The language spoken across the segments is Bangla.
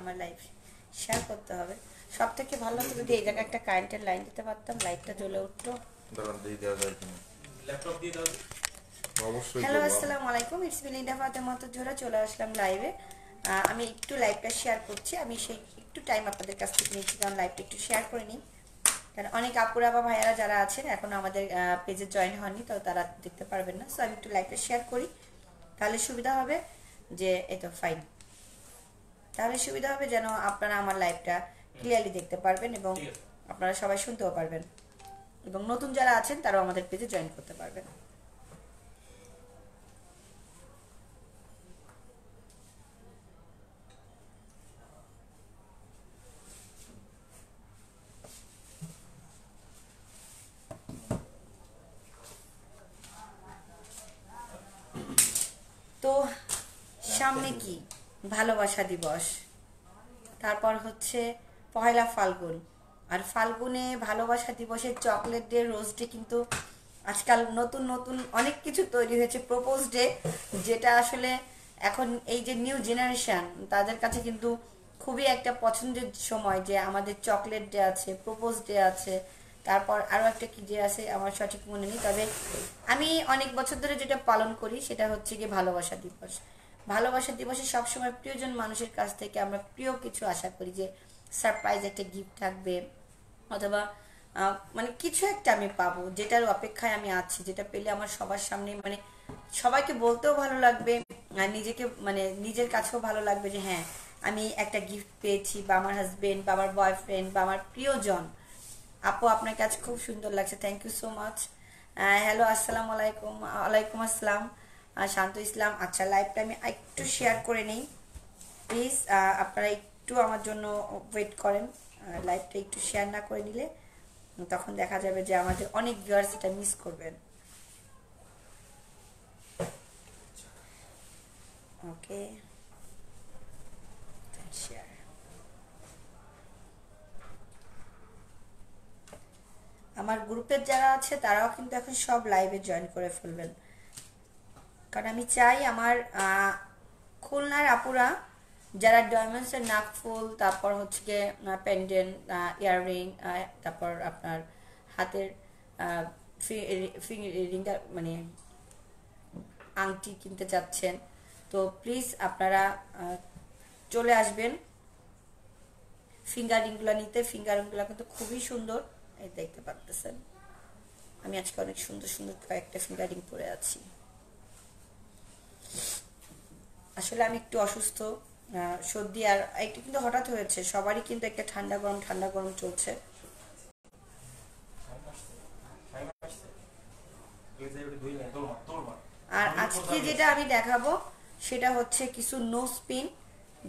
আমার লাইফ শেয়ার করতে হবে। সব থেকে ভালো হতো যদি এই জায়গায় একটা কারেন্টের লাইন দিতে পারতাম লাইটটা জ্বলে উঠতো। দাঁড়ান দিয়ে দেওয়া যায় দিয়ে দাও। অবশ্যই হ্যালো। আসসালামু আলাইকুম ইটস মিলিন্ডা ফাতেমাতো জোড়া চলে আসলাম লাইভে আমি একটু লাইভটা শেয়ার করছি আমি সেই একটু টাইম আপনাদের কাছ থেকে নিচ্ছি কারণ লাইভটা একটু শেয়ার করে নিই। কারণ অনেক আপুরা বা ভাইয়ারা যারা আছেন এখন আমাদের পেজে জয়েন হয়নি তো তারা দেখতে পারবেন না। সো আমি একটু লাইভটা শেয়ার করি তাহলে সুবিধা হবে যে এই তো ফাইন তাহলে সুবিধা হবে যেন আপনারা আমার লাইভটা ক্লিয়ারলি দেখতে পারবেন এবং আপনারা সবাই শুনতেও পারবেন। এবং নতুন যারা আছেন তারাও আমাদের পেজে জয়েন করতে পারবেন। তো সামনে কি? ভালোবাসা দিবস। তারপর হচ্ছে পয়লা ফাল্গুন। আর ফাল্গুনে ভালোবাসা দিবসের চকলেট ডে, রোজ ডে কিন্তু আজকাল নতুন নতুন অনেক কিছু তৈরি হয়েছে। প্রপোজ ডে, যেটা আসলে এখন এই যে নিউ জেনারেশন, তাদের কাছে কিন্তু খুবই একটা পছন্দের সময় যে আমাদের চকলেট ডে আছে, প্রপোজ ডে আছে। তারপর আরও একটা কি ডে আছে, আমার সঠিক মনে নেই। তবে আমি অনেক বছর ধরে যেটা পালন করি, সেটা হচ্ছে গিয়ে ভালোবাসা দিবস। ভালোবাসা দিবসে সবসময় প্রিয়জন মানুষের কাছ থেকে আমরা প্রিয় কিছু আশা করি যে সারপ্রাইজ একটা গিফট থাকবে অথবা মানে কিছু একটা আমি পাবো যেটার অপেক্ষায় আমি আছি, যেটা পেলে আমার সবার সামনে মানে সবাইকে বলতেও ভালো লাগবে আর নিজেকে মানে নিজের কাছেও ভালো লাগবে যে হ্যাঁ আমি একটা গিফট পেয়েছি বা আমার হাজবেন্ড বা আমার বয়ফ্রেন্ড বা আমার প্রিয়জন। আপু, আপনার কাছে খুব সুন্দর লাগছে thank you so much hello আসসালামু আলাইকুম ওয়ালাইকুম আসসালাম। আহ, শান্ত ইসলাম আচ্ছা লাইভটা আমি একটু শেয়ার করে নেই। প্লিজ আপনারা একটু আমার জন্য ওয়েট করেন। লাইভটা একটু শেয়ার না করে নিলে তখন দেখা যাবে যে আমাদের অনেক ভিউয়ার্স এটা মিস করবেন। ওকে শেয়ার আমার গ্রুপের যারা আছে তারাও কিন্তু এখন সব লাইভে জয়েন করে ফেলবেন। কারণ আমি চাই আমার খুলনার আপুরা যারা ডায়মন্ডসের নাকফুল তারপর হচ্ছে গিয়ে পেন্ডেন্ট ইয়াররিং তারপর আপনার হাতের রিংটা মানে আংটি কিনতে চাচ্ছেন। তো প্লিজ আপনারা চলে আসবেন। ফিঙ্গার রিংগুলো নিতে ফিঙ্গার রিংগুলো কিন্তু খুবই সুন্দর। এই দেখতে পারতেছেন। আমি আজকে অনেক সুন্দর সুন্দর কয়েকটা ফিঙ্গার রিং পরে আছি। আসলে আমি একটু অসুস্থ সর্দি আর একটু কিন্তু হঠাৎ হয়েছে, সবারই কিন্তু একটা ঠান্ডা গরম ঠান্ডা গরম চলছে। আর আজকে যেটা আমি দেখাবো, সেটা হচ্ছে কিছু নো স্পিন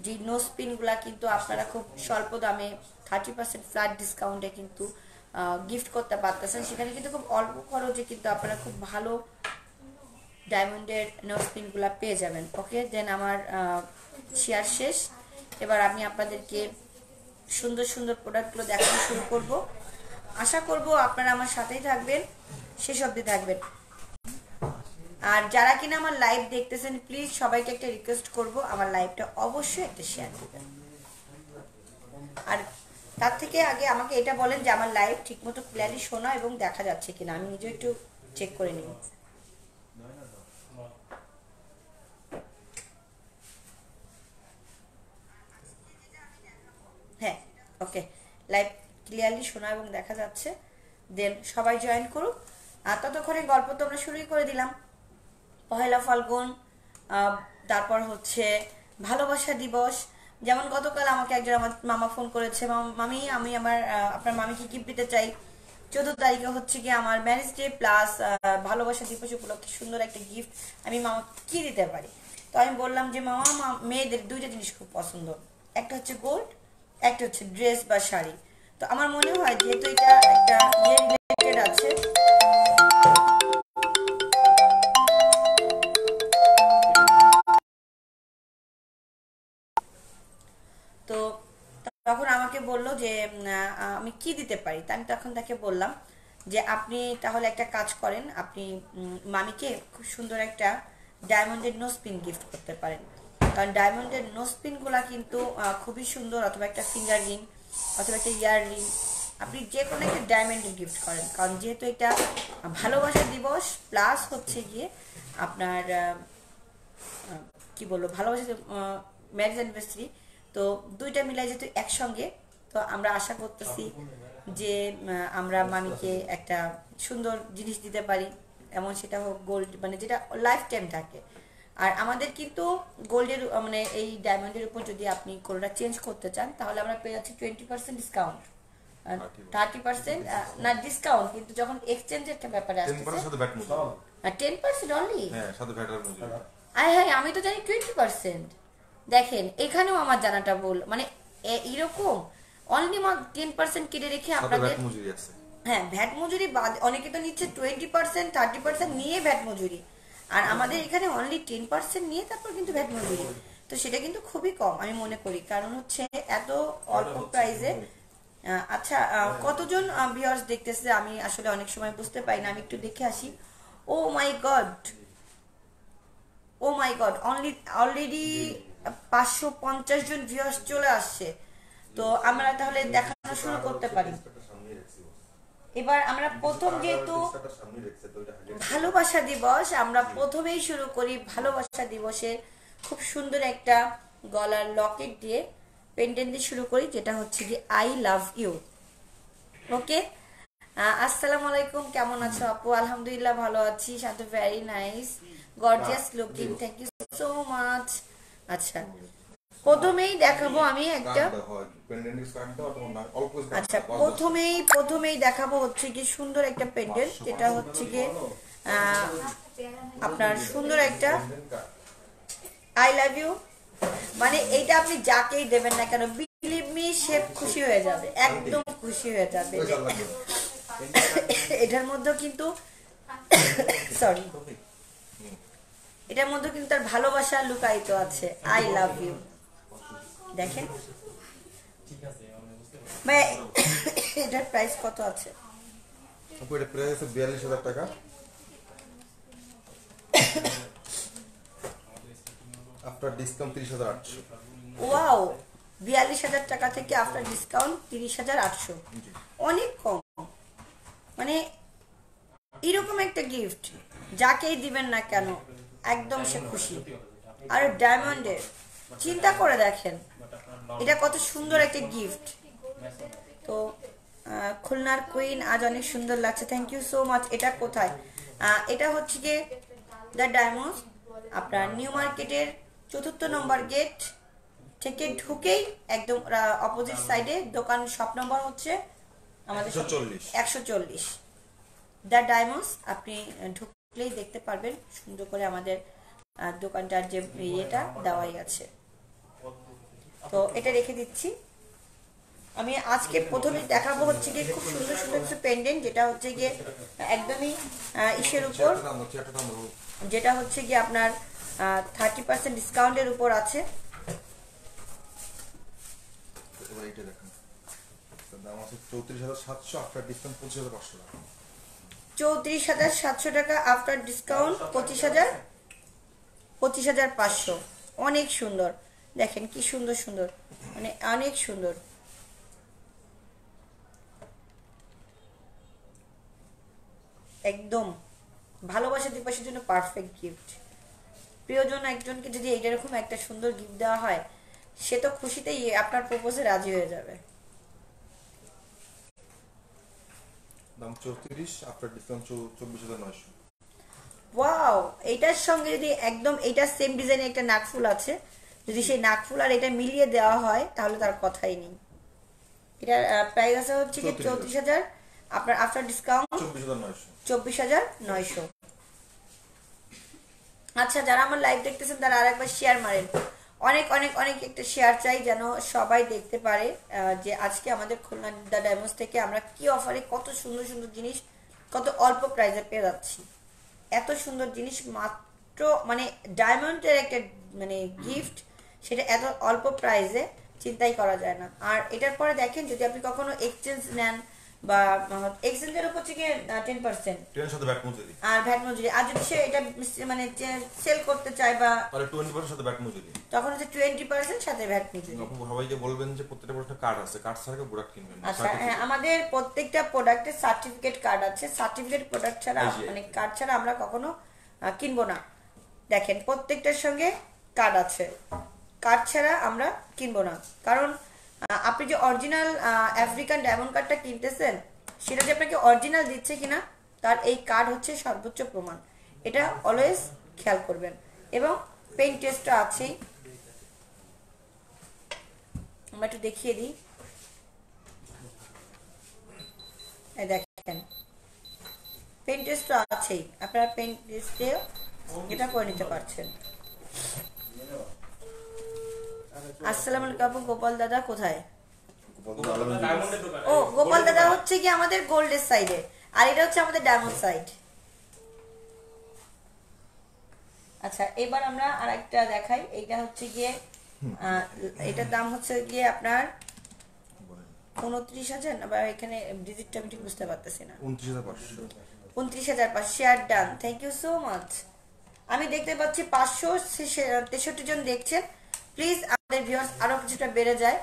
যে নো স্পিনগুলা কিন্তু আপনারা খুব স্বল্প দামে থার্টি পার্সেন্ট ফ্ল্যাট ডিসকাউন্টে কিন্তু গিফট করতে পারতেছেন। সেখানে কিন্তু খুব অল্প খরচে কিন্তু আপনারা খুব ভালো ডায়মন্ডের নো স্পিনগুলো পেয়ে যাবেন, ওকে? দেন আমার শেয়ার শেষ। এবার আমি আপনাদেরকে সুন্দর সুন্দর প্রোডাক্টগুলো দেখানো শুরু করব। আশা করব আপনারা আমার সাথেই থাকবেন, শেষ অবধি থাকবেন। আর যারা কিনা আমার লাইভ দেখতেছেন, প্লিজ সবাইকে একটা রিকোয়েস্ট করব, আমার লাইভটা অবশ্যই একটা শেয়ার দিবেন আর তার থেকে আগে আমাকে এটা বলেন যে আমার লাইভ ঠিকমতো ক্লিয়ারলি শোনা এবং দেখা যাচ্ছে কিনা, আমি নিজে একটু চেক করে নিই। হ্যাঁ ওকে লাইভ ক্লিয়ারলি শোনা এবং দেখা যাচ্ছে। দেন সবাই জয়েন করুক। আর ততক্ষণে গল্প তো আমরা শুরুই করে দিলাম। পহেলা ফাল্গুন তারপর হচ্ছে ভালোবাসা দিবস। যেমন গতকাল আমাকে একজন আমার মামা ফোন করেছে, "মাম- আমি আমার আপনার মামিকে গিফট দিতে চাই। চোদ্দ তারিখে হচ্ছে কি আমার ম্যারেজ ডে প্লাস ভালোবাসা দিবস উপলক্ষে সুন্দর একটা গিফট আমি মামা কি দিতে পারি। তো আমি বললাম যে, মামা মেয়েদের দুইটা জিনিস খুব পছন্দ। একটা হচ্ছে গোল্ড একটা হচ্ছে ড্রেস বা শাড়ি। তো আমার মনে হয় যেহেতু এটা একটা রিলেটেড আছে, তো তখন আমাকে বলল যে আমি কি দিতে পারি? তা আমি তখন তাকে বললাম যে, আপনি তাহলে একটা কাজ করেন, আপনি মামিকে খুব সুন্দর একটা ডায়মন্ডের নো স্পিন গিফট করতে পারেন। কারণ ডায়মন্ডের নোসপিনগুলো কিন্তু খুবই সুন্দর, অথবা একটা ফিঙ্গার রিং অথবা একটা ইয়ার রিং আপনি যে কোনো একটা ডায়মন্ডের গিফট করেন। কারণ যেহেতু এটা ভালোবাসা দিবস প্লাস হচ্ছে গিয়ে আপনার কি বলব, ভালোবাসা ম্যারেজ অ্যানিভার্সারি তো দুইটা মিলাই যেহেতু একসঙ্গে, তো আমরা আশা করতেছি যে আমরা মামিকে একটা সুন্দর জিনিস দিতে পারি। এমন সেটা হোক গোল্ড মানে যেটা লাইফ টাইম থাকে। আর আমাদের কিন্তু গোল্ডের মানে এই ডায়মন্ডের উপর যদি আপনি কোনোটা চেঞ্জ করতে চান তাহলে আমরা পেয়ে যাচ্ছি twenty percent discount thirty percent না ডিসকাউন্ট কিন্তু যখন এক্সচেঞ্জের একটা ব্যাপারে আসছে পার্সেন্ট সাথে ভ্যাট মজুরি টেন পার্সেন্ট অনলি হ্যাঁ সাথে ভ্যাটের মজুরি আয় হ্যাঁ আমি তো জানি টোয়েন্টি পার্সেন্ট দেখেন এখানেও আমার জানাটা ভুল। মানে এরকম অনলি টেন পার্সেন্ট কেটে রেখে আপনাদের হ্যাঁ ভ্যাট মজুরি বাদ অনেকে তো নিচ্ছে টোয়েন্টি পার্সেন্ট থার্টি পার্সেন্ট নিয়ে ভ্যাট মজুরি আর আমাদের এখানে অনলি টেন পার্সেন্ট নিয়ে তারপর কিন্তু ভ্যাট মজুরি। তো সেটা কিন্তু খুবই কম আমি মনে করি। কারণ হচ্ছে এত অল্প প্রাইসে আচ্ছা আহ, কতজন ভিউয়ার্স দেখতেছে? আমি আসলে অনেক সময় বুঝতে পারি না আমি একটু দেখে আসি। ও my god oh my god only already পাঁচশো পঞ্চাশ জন ভিউয়ার্স চলে আসছে। তো আমরা তাহলে দেখানো শুরু করতে পারি। এবার আমরা প্রথম যেহেতু ভালোবাসা দিবস আমরা প্রথমেই শুরু করি ভালোবাসা দিবসের খুব সুন্দর একটা গলার লকেট দিয়ে পেন্ডেন্ট দিয়ে শুরু করি যেটা হচ্ছে কি আই লাভ ইউ। ওকে? আসসালামু আলাইকুম কেমন আছো আপু? আলহামদুলিল্লাহ ভালো আছি Shanta very nice gorgeous looking thank you so much আচ্ছা প্রথমেই দেখাবো আমি একটা আচ্ছা প্রথমেই প্রথমেই দেখাবো হচ্ছে কি সুন্দর একটা পেন্ডেন্ট যেটা হচ্ছে কি আপনার সুন্দর একটা আই লাভ ইউ মানে এইটা আপনি যাকেই দেবেন না কেন বিলিভ মি সে খুশি হয়ে যাবে একদম খুশি হয়ে যাবে। এটার মধ্যেও কিন্তু সরি এটার মধ্যে কিন্তু তার ভালোবাসা লুকায়িত আছে। আই লাভ ইউ দেখেন। ভাই এটার প্রাইস কত আছে? আপু এটা প্রাইস আছে বিয়াল্লিশ হাজার টাকা। আফটার ডিসকাউন্ট তিরিশ হাজার আটশো। ওয়াও বিয়াল্লিশ হাজার টাকা থেকে আফটার ডিসকাউন্ট তিরিশ হাজার আটশো। অনেক কম। মানে এরকম একটা গিফট যাকেই দিবেন না কেন একদম সে খুশি। আর ডায়মন্ডের চিন্তা করে দেখেন। এটা কত সুন্দর একটা গিফট তো খুলনার কুইন আজ অনেক সুন্দর লাগছে। থ্যাংক ইউ সো মাচ এটা কোথায়? এটা হচ্ছে গিয়ে দ্য ডায়মন্ড আপনার নিউ মার্কেটের চতুর্থ নম্বর গেট থেকে ঢুকেই একদম অপোজিট সাইডে দোকান শপ নম্বর হচ্ছে আমাদের একশো চল্লিশ। দ্য ডায়মন্ডস আপনি ঢুকলেই দেখতে পারবেন। সুন্দর করে আমাদের দোকানটার যে ইয়েটা দেওয়াই আছে। তো এটা রেখে দিচ্ছি। আমি আজকে প্রথমে দেখাবো হচ্ছে গিয়ে খুব সুন্দর সুন্দর কিছু পেন্ডেন্ট যেটা হচ্ছে গিয়ে একদমই ইসের উপর। যেটা হচ্ছে গিয়ে আপনার থার্টি পার্সেন্ট ডিসকাউন্টের উপর আছে। চৌত্রিশ হাজার সাতশো টাকা। আফটার ডিসকাউন্ট হাজার পঁচিশ হাজার পাঁচশো। অনেক সুন্দর। দেখেন কি সুন্দর সুন্দর মানে অনেক সুন্দর। একদম ভালোবাসা দিবসের জন্য পারফেক্ট গিফট প্রিয়জন একজনকে যদি এইরকম একটা সুন্দর গিফট দেওয়া হয় সে তো খুশিতেই আপনার প্রপোজে রাজি হয়ে যাবে। দাম চৌত্রিশ আফটার ডিসকাউন্ট চব্বিশ হাজার নয়শো। ওয়াও এইটার সঙ্গে যদি একদম এইটার সেম ডিজাইনের একটা নাকফুল আছে যদি সেই নাকফুল আর এটা মিলিয়ে দেওয়া হয় তাহলে তার কথাই নেই। এটার প্রাইস আছে হচ্ছে কি চৌত্রিশ হাজার। আপনার আফটার ডিসকাউন্ট চব্বিশ হাজার নয়শো। আচ্ছা যারা আমার লাইভ দেখতেছেন তারা আরেকবার শেয়ার মারেন। অনেক অনেক অনেক একটা শেয়ার চাই যেন সবাই দেখতে পারে যে আজকে আমাদের খুলনা দ্য ডায়মন্ডস থেকে আমরা কি অফারে কত সুন্দর সুন্দর জিনিস কত অল্প প্রাইসে পেয়ে যাচ্ছি। এত সুন্দর জিনিস মাত্র মানে ডায়মন্ডের একটা মানে গিফট সেটা এত অল্প প্রাইসে চিন্তাই করা যায় না। আর এটার পরে দেখেন যদি আপনি কখনো এক্সচেঞ্জ নেন বা এক্সচেঞ্জের উপর থেকে টেন পার্সেন্ট সাথে ব্যাট মজুরি আর ভ্যাট মজুরি আর যদি সে এটা মানে সেল করতে চায় বা তাহলে টোয়েন্টি পার্সেন্ট সাথে ব্যাট মজুরি তখন হচ্ছে টোয়েন্টি পার্সেন্ট সাথে ভ্যাট মজুরি আপু সবাইকে বলবেন যে প্রত্যেকটা প্রোডাক্টে কার্ড আছে কার্ড ছাড়া প্রোডাক্ট কিনবেন আচ্ছা হ্যাঁ আমাদের প্রত্যেকটা প্রোডাক্টের সার্টিফিকেট কার্ড আছে। সার্টিফিকেট প্রোডাক্ট ছাড়া মানে কার্ড ছাড়া আমরা কখনো কিনবো না। দেখেন প্রত্যেকটার সঙ্গে কার্ড আছে। কার্ড ছাড়া আমরা কিনবো না। কারণ আপনি যে অরিজিনাল আফ্রিকান ডায়মন্ড কার্ডটা কিনতেছেন, সেটা যে আপনাকে অরিজিনাল দিচ্ছে কিনা, তার এই কার্ড হচ্ছে সর্বোচ্চ প্রমাণ। এটা অলওয়েজ খেয়াল করবেন। এবং পেন টেস্টটা আছেই। আমরা একটু দেখিয়ে দিই। দেখেন। পেন টেস্ট তো আছেই। আপনারা পেন টেস্টে এটা করে নিতে পারছেন। আসসালামু আলাইকুম আপু, গোপাল দাদা কোথায়? ও গোপাল দাদা হচ্ছে কি আমাদের গোল্ডের সাইডে আর এটা হচ্ছে আমাদের ডায়মন্ড সাইড আচ্ছা এবার আমরা আর একটা দেখাই। এইটা হচ্ছে গিয়ে এটার দাম হচ্ছে গিয়ে আপনার উনত্রিশ হাজার না বা এখানে ডিজিটটা আমি ঠিক বুঝতে পারতেছি না। উনত্রিশ হাজার পাঁচশো। পাঁচ share done thank you so much আমি দেখতে পাচ্ছি পাঁচশো তেষট্টি জন দেখছেন। প্লিজ ভিউয়ার্স আরও কিছুটা বেড়ে যায়।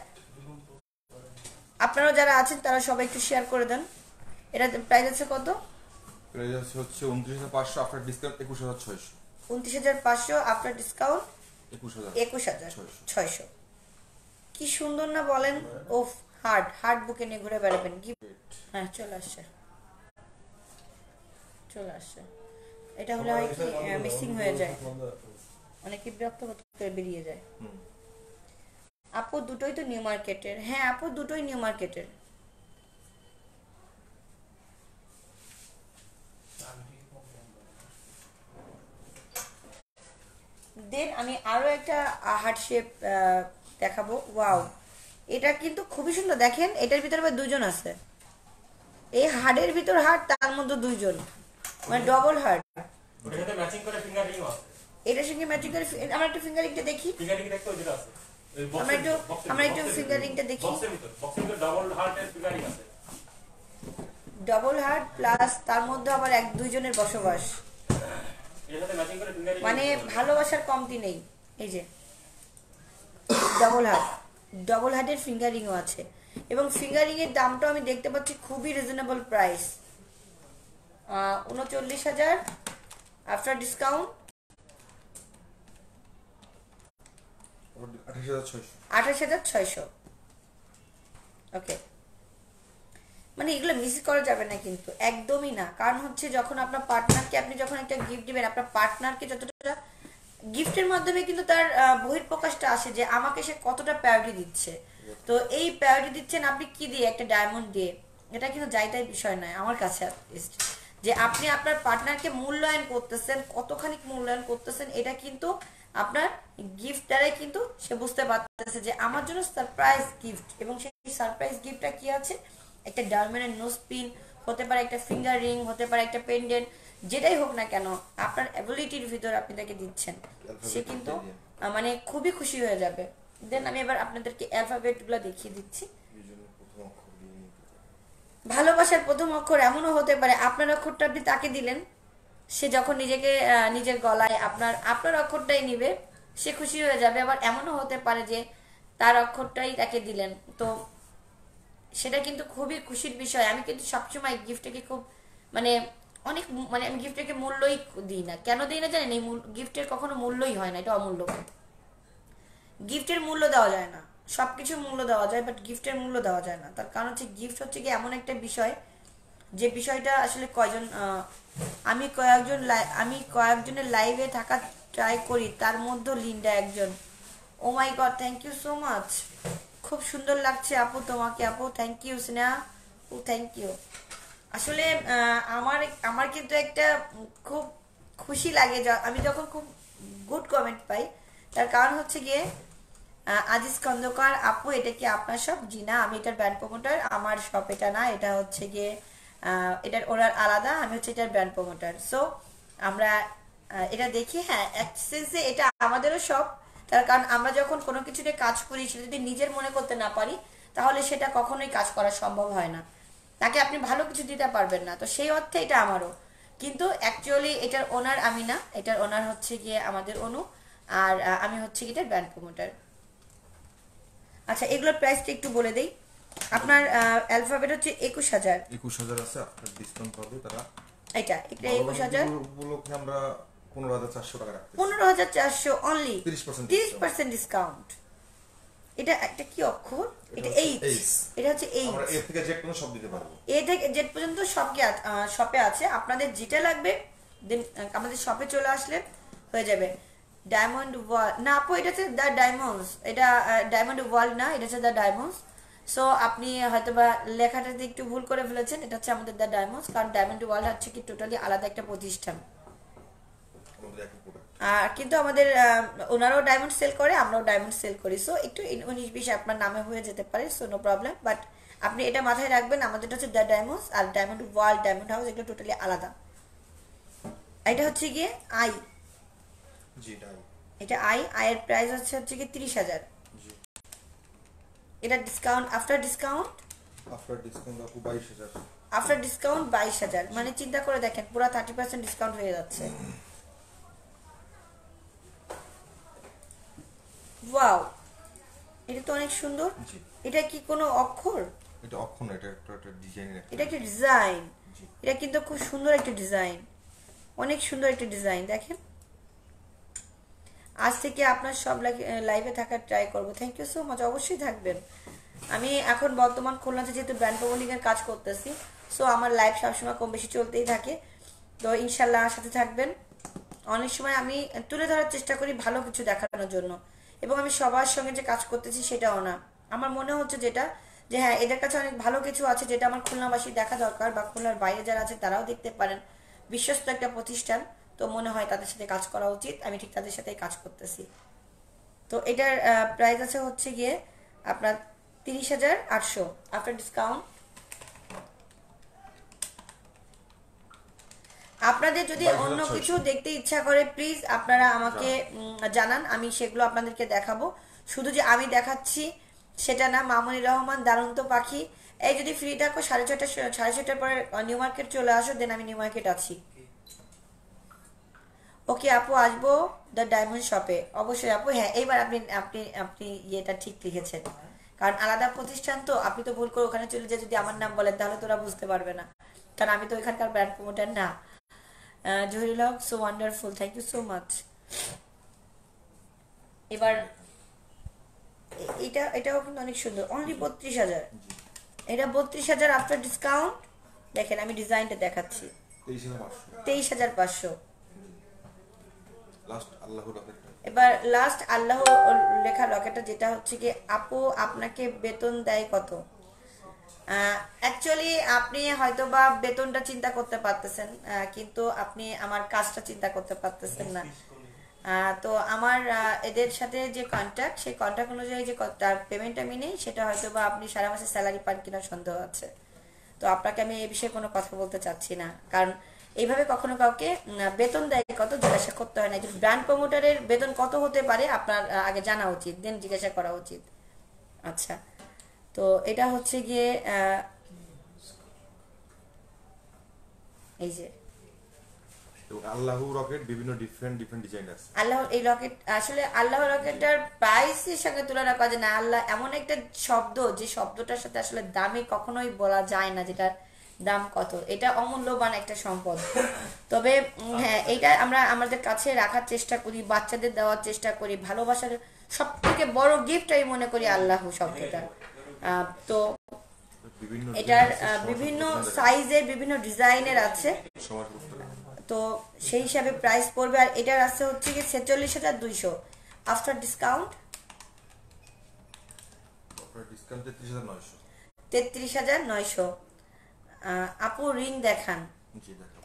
আপনারাও যারা আছেন তারা সবাই একটু শেয়ার করে দেন। এটা প্রাইস আছে কত? প্রাইস হচ্ছে উনত্রিশ হাজার পাঁচশো আফটার ডিসকাউন্ট একুশ হাজার ছয়শো। উনত্রিশ হাজার পাঁচশো আফটার ডিসকাউন্ট একুশ হাজার। ছয়শো। কি সুন্দর না বলেন? ও হার্ড হার্ড বুকে নিয়ে ঘুরে বেড়াবেন। কি হ্যাঁ চলে আসছে। চলে আসছে। এটা হলে হয় কি মিসিং হয়ে যায়। অনেকে বিরক্ত বোধ করে বেরিয়ে যায়। হুম। আপু দুটোই তো নিউ মার্কেটের। হ্যাঁ আপু দুটোই নিউ মার্কেটের। দেন আমি আরও একটা হার্ট শেপ দেখাবো। ওয়াও এটা কিন্তু খুবই সুন্দর। দেখেন এটার ভিতরে আবার দুজন আছে। এই হার্টের ভিতর হার্ট তার মধ্যে দুইজন। মানে ডবল হার্ট। ওটার সাথে ম্যাচিং করে ফিঙ্গার রিং আছে। এটার সঙ্গে ম্যাচিং করে আমরা একটু ফিঙ্গারিংটা দেখি। ফিঙ্গার রিং দেখতে ওই আছে। আমরা একটু- আমরা একটু দেখি। ডাবল হার্টের ফিঙ্গার আছে। ডবল হার্ট প্লাস তার মধ্যে আবার এক দুইজনের বসবাস। মানে ভালোবাসার কমতি নেই। এই যে। ডবল হার্ট ডবল হার্টের ফিঙ্গারিংও আছে। এবং ফিঙ্গারিং এর দামটাও আমি দেখতে পাচ্ছি খুবই রিজনেবল প্রাইস উনচল্লিশ হাজার আফটার ডিসকাউন্ট মানে এগুলো মিস করা যাবে না কিন্তু, একদমই না। কারণ হচ্ছে যখন আপনার পার্টনারকে আপনি যখন একটা গিফট দিবেন, আপনার পার্টনারকে যতটা গিফটের মাধ্যমে কিন্তু তার আসে যে আমাকে সে কতটা প্রায়োরিটি দিচ্ছে। তো এই প্রায়োরিটি দিচ্ছেন আপনি কি দিয়ে? একটা ডায়মন্ড দিয়ে। এটা কিন্তু যাই তাই বিষয় নয়, আমার কাছে যে আপনি আপনার পার্টনারকে মূল্যায়ন করতেছেন, কতখানি মূল্যায়ন করতেছেন, এটা কিন্তু আপনার গিফট দ্বারাই কিন্তু সে বুঝতে পারতেছে যে আমার জন্য সারপ্রাইজ গিফট এবং সেই সারপ্রাইজ গিফটটা কি আছে? একটা ডায়মন্ডের নোজ পিন হতে পারে একটা ফিঙ্গার রিং হতে পারে একটা পেন্ডেন্ট যেটাই হোক না কেন আপনার অ্যাবিলিটির ভিতর আপনি তাকে দিচ্ছেন। সে কিন্তু মানে খুবই খুশি হয়ে যাবে। দেন আমি এবার আপনাদেরকে অ্যালফাবেটগুলো দেখিয়ে দিচ্ছি। ভালোবাসার প্রথম অক্ষর এমনও হতে পারে আপনার অক্ষরটা আপনি তাকে দিলেন সে যখন নিজেকে নিজের গলায় আপনার আপনার অক্ষরটাই নিবে, সে খুশি হয়ে যাবে। আবার এমনও হতে পারে যে তার অক্ষরটাই তাকে দিলেন। তো সেটা কিন্তু খুবই খুশির বিষয়। আমি কিন্তু সবসময় গিফটটাকে খুব মানে অনেক মানে আমি গিফটটাকে মূল্যই দিই না। কেন দিই না জানেন? এই গিফটের কখনো মূল্যই হয় না। এটা অমূল্য। গিফটের মূল্য দেওয়া যায় না। সবকিছু মূল্য দেওয়া যায় বাট গিফটের মূল্য দেওয়া যায় না। তার কারণ হচ্ছে গিফট হচ্ছে কি এমন একটা বিষয়, যে বিষয়টা আসলে কয়জন আমি কয়েকজন আমি কয়েকজনের লাইভে থাকা ট্রাই করি, তার মধ্যে লিন্ডা একজন। ও my god thank you so much খুব সুন্দর লাগছে আপু তোমাকে, আপু thank you Sneha. Oh thank you আসলে আমার আমার কিন্তু একটা খুব খুশি লাগে আমি যখন খুব গুড কমেন্ট পাই, তার কারণ হচ্ছে গিয়ে আজিজ খন্দকার, আপু, এটা কি আপনার সব জি না আমি এটার ব্যান্ড প্রমোটার আমার শপ এটা না, এটা হচ্ছে গিয়ে এটার ওনার আলাদা, আমি হচ্ছে এটার ব্র্যান্ড প্রমোটার সো আমরা এটা দেখি হ্যাঁ এক এটা আমাদেরও সব তার কারণ আমরা যখন কোনো কিছু নিয়ে কাজ করি, সেটা যদি নিজের মনে করতে না পারি, তাহলে সেটা কখনোই কাজ করা সম্ভব হয় না। তাকে আপনি ভালো কিছু দিতে পারবেন না, তো সেই অর্থে এটা আমারও। কিন্তু অ্যাকচুয়ালি এটার ওনার আমি না, এটার ওনার হচ্ছে গিয়ে আমাদের অনু, আর আমি হচ্ছে এটার ব্র্যান্ড প্রমোটার আচ্ছা এগুলোর প্রাইসটা একটু বলে দেই। আপনার অ্যালফাবেট হচ্ছে একুশ হাজার। একুশ হাজার আছে আপনার ডিসকাউন্ট পাবে তারা। এটা এটা একুশ হাজার। উপলক্ষে আমরা পনেরো হাজার চারশো টাকা রাখতে পনেরো হাজার চারশো অনলি 30% তিরিশ পার্সেন্ট ডিসকাউন্ট এটা একটা কি অক্ষর? এটা এইচ এটা হচ্ছে এইচ আমরা এর থেকে যে কোনো সব দিতে পারব। এ থেকে জেড পর্যন্ত সবকে শপে আছে আপনাদের যেটা লাগবে দেন আমাদের শপে চলে আসলে হয়ে যাবে। ডায়মন্ড ওয়াল না আপু এটা হচ্ছে দ্য ডায়মন্ডস এটা ডায়মন্ড ওয়ার্ল্ড না এটা হচ্ছে দ্য ডায়মন্ডস সো আপনি হয়তো বা লেখাটাতে একটু ভুল করে ফেলেছেন এটা হচ্ছে আমাদের দ্য ডায়মন্ডস কারণ ডায়মন্ড ওয়ার্ল্ড হচ্ছে কি টোটালি আলাদা একটা প্রতিষ্ঠান। আমাদের কিন্তু আমাদের ওনারাও ডায়মন্ড সেল করে আমরাও ডায়মন্ড সেল করি। সো একটু উনিশ বিশ আপনার নামে হয়ে যেতে পারে সো নো প্রবলেম বাট আপনি এটা মাথায় রাখবেন আমাদেরটা হচ্ছে দ্য ডায়মন্ডস আর ডায়মন্ড ওয়ার্ল্ড ডায়মন্ড হাউস এগুলো টোটালি আলাদা। এটা হচ্ছে গিয়ে আই এটা আই আয়ের প্রাইস হচ্ছে হচ্ছে গিয়ে তিরিশ হাজার। এটা discount after discount after discount আপু বাইশ হাজার। আফটার ডিসকাউন্ট বাইশ হাজার। মানে চিন্তা করে দেখেন পুরো থার্টি পার্সেন্ট ডিসকাউন্ট হয়ে যাচ্ছে। ওয়াও এটা তো অনেক সুন্দর। এটা কি কোনো অক্ষর? এটা অক্ষর না এটা একটা একটা ডিজাইনের এটা একটা ডিজাইন এটা কিন্তু খুব সুন্দর একটা ডিজাইন অনেক সুন্দর একটা ডিজাইন দেখেন। আজ থেকে আপনার সব লাইভে থাকার ট্রাই করব। থ্যাংক ইউ সো মাচ অবশ্যই থাকবেন। আমি এখন বর্তমান খুলনাতে যেহেতু ব্র্যান্ড প্রমোটিং এর কাজ করতেছি সো আমার লাইভ সবসময় কম বেশি চলতেই থাকে। তো ইনশাল্লাহ সাথে থাকবেন। অনেক সময় আমি তুলে ধরার চেষ্টা করি ভালো কিছু দেখানোর জন্য। এবং আমি সবার সঙ্গে যে কাজ করতেছি সেটাও না। আমার মনে হচ্ছে যেটা, যে হ্যাঁ এদের কাছে অনেক ভালো কিছু আছে যেটা আমার খুলনাবাসী দেখা দরকার বা খুলনার বাইরে যারা আছে তারাও দেখতে পারেন। বিশ্বস্ত একটা প্রতিষ্ঠান। তো মনে হয় তাদের সাথে কাজ করা উচিত আমি ঠিক তাদের সাথেই কাজ করতেছি। তো এটার প্রাইস আছে হচ্ছে গিয়ে আপনার তিরিশ হাজার আটশো। আফটার ডিসকাউন্ট আপনাদের যদি অন্য কিছু দেখতে ইচ্ছা করে প্লিজ আপনারা আমাকে জানান আমি সেগুলো আপনাদেরকে দেখাবো। শুধু যে আমি দেখাচ্ছি সেটা না মামুনি রহমান দারুন্ত পাখি। এই যদি ফ্রি থাকো সাড়ে ছটা সাড়ে ছটার পরে নিউ মার্কেট চলে আসো দেন আমি নিউ মার্কেট আছি। ওকে আপু আসব দ্য ডায়মন্ড শপে অবশ্যই আপু হ্যাঁ এইবার আপনি আপনি আপনি ইয়েটা ঠিক লিখেছেন। কারণ আলাদা প্রতিষ্ঠান তো আপনি তো ভুল করে ওখানে চলে যে যদি আমার নাম বলেন তাহলে তোরা বুঝতে পারবে না। কারণ আমি তো এখানকার ব্র্যান্ড প্রমোটার না। Zahirul Haque so wonderful thank you so much এবার এটা এটাও কিন্তু অনেক সুন্দর। অনলি বত্রিশ হাজার। এটা বত্রিশ হাজার আফটার ডিসকাউন্ট দেখেন আমি ডিজাইনটা দেখাচ্ছি। তেইশ হাজার পাঁচশো তেইশ হাজার পাঁচশো লাস্ট আল্লাহর রাখেরটা এবার লাস্ট আল্লাহ লেখা লকেটটা যেটা হচ্ছে কি আপু আপনাকে বেতন দেয় কত? অ্যাকচুয়ালি আপনি হয়তো বা বেতনটা চিন্তা করতে পারতেছেন কিন্তু আপনি আমার কাজটা চিন্তা করতে পারতেছেন না। তো আমার এদের সাথে যে কন্ট্যাক্ট সেই কন্ট্যাক্ট অনুযায়ী যে তার পেমেন্ট আমি নেই সেটা হয়তো বা আপনি সারা মাসে স্যালারি পান কিনা সন্দেহ আছে। তো আপনাকে আমি এই বিষয়ে কোনো কথা বলতে চাচ্ছি না কারণ এইভাবে কখনো কাউকে বেতন দেয় কত জিজ্ঞাসা করতে হয় না। একজন ব্র্যান্ড প্রমোটারের বেতন কত হতে পারে আপনার আগে জানা উচিত দেন জিজ্ঞাসা করা উচিত। আচ্ছা তো এটা হচ্ছে গিয়ে এই যে। আল্লাহ রকেট বিভিন্ন ডিফারেন্ট ডিফারেন্ট ডিজাইন আছে। আল্লাহ এই রকেট আসলে আল্লাহ রকেটটার প্রাইসের সঙ্গে তুলনা করা যায় না। আল্লাহ এমন একটা শব্দ যে শব্দটার সাথে আসলে দামে কখনোই বলা যায় না যেটার দাম কত? এটা অমূল্যবান একটা সম্পদ। তবে হ্যাঁ এটা আমরা আমাদের কাছে রাখার চেষ্টা করি বাচ্চাদের দেওয়ার চেষ্টা করি ভালোবাসার সব থেকে বড় গিফট আমি মনে করি আল্লাহ শব্দটা আহ, তো এটার বিভিন্ন সাইজের বিভিন্ন ডিজাইনের আছে। তো সেই হিসাবে প্রাইস পড়বে আর এটার আছে হচ্ছে কি ছেচল্লিশ হাজার দুইশো। আফটার ডিসকাউন্ট তেত্রিশ হাজার নয়শো। আপু রিং দেখান।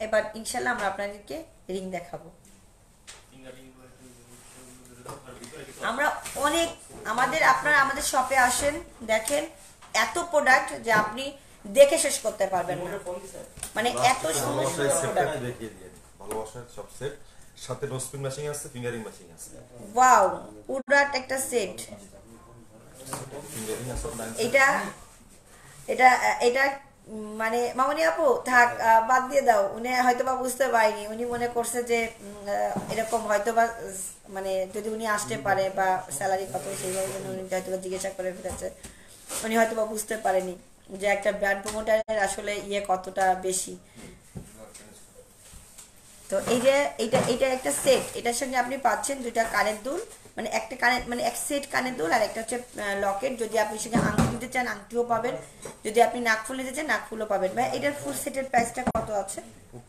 এবার ইনশাল্লাহ আমরা আপনাদেরকে রিং দেখাবো। আমরা অনেক আমাদের আপনারা আমাদের শপে আসেন দেখেন এত প্রোডাক্ট যে আপনি দেখে শেষ করতে পারবেন না। মানে এত সুন্দর ভালোবাসার সুন্দর সেটটা প্রোডাক্ট ভালোবাসার সব সেট সাথে ম্যাচিং আছে ফিঙ্গারিং ম্যাচিং আছে। ওয়াও একটা সেট। এটা এটা এটা মানে মামনি আপু থাক বাদ দিয়ে দাও। উনি হয়তো বা বুঝতে পারেনি। উনি মনে করছে যে এরকম হয়তো বা মানে যদি উনি আসতে পারে বা স্যালারি কত সেইভাবে উনি হয়তো বা জিজ্ঞাসা করে ফেলেছে। উনি হয়তো বা বুঝতে পারেনি যে একটা ব্র্যান্ড প্রমোটারের আসলে ইয়ে কতটা বেশি। তো এই যে এইটা এইটা একটা সেট। এটার সঙ্গে আপনি পাচ্ছেন দুইটা কানের দুল। মানে একটা কানের মানে এক সেট কানের দুল আর একটা হচ্ছে লকেট যদি আপনি সেখানে আংটি নিতে চান আংটিও পাবেন। যদি আপনি নাকফুল নিতে চান নাকফুলও পাবেন। ভাই এটার ফুল সেটের প্রাইসটা কত আছে?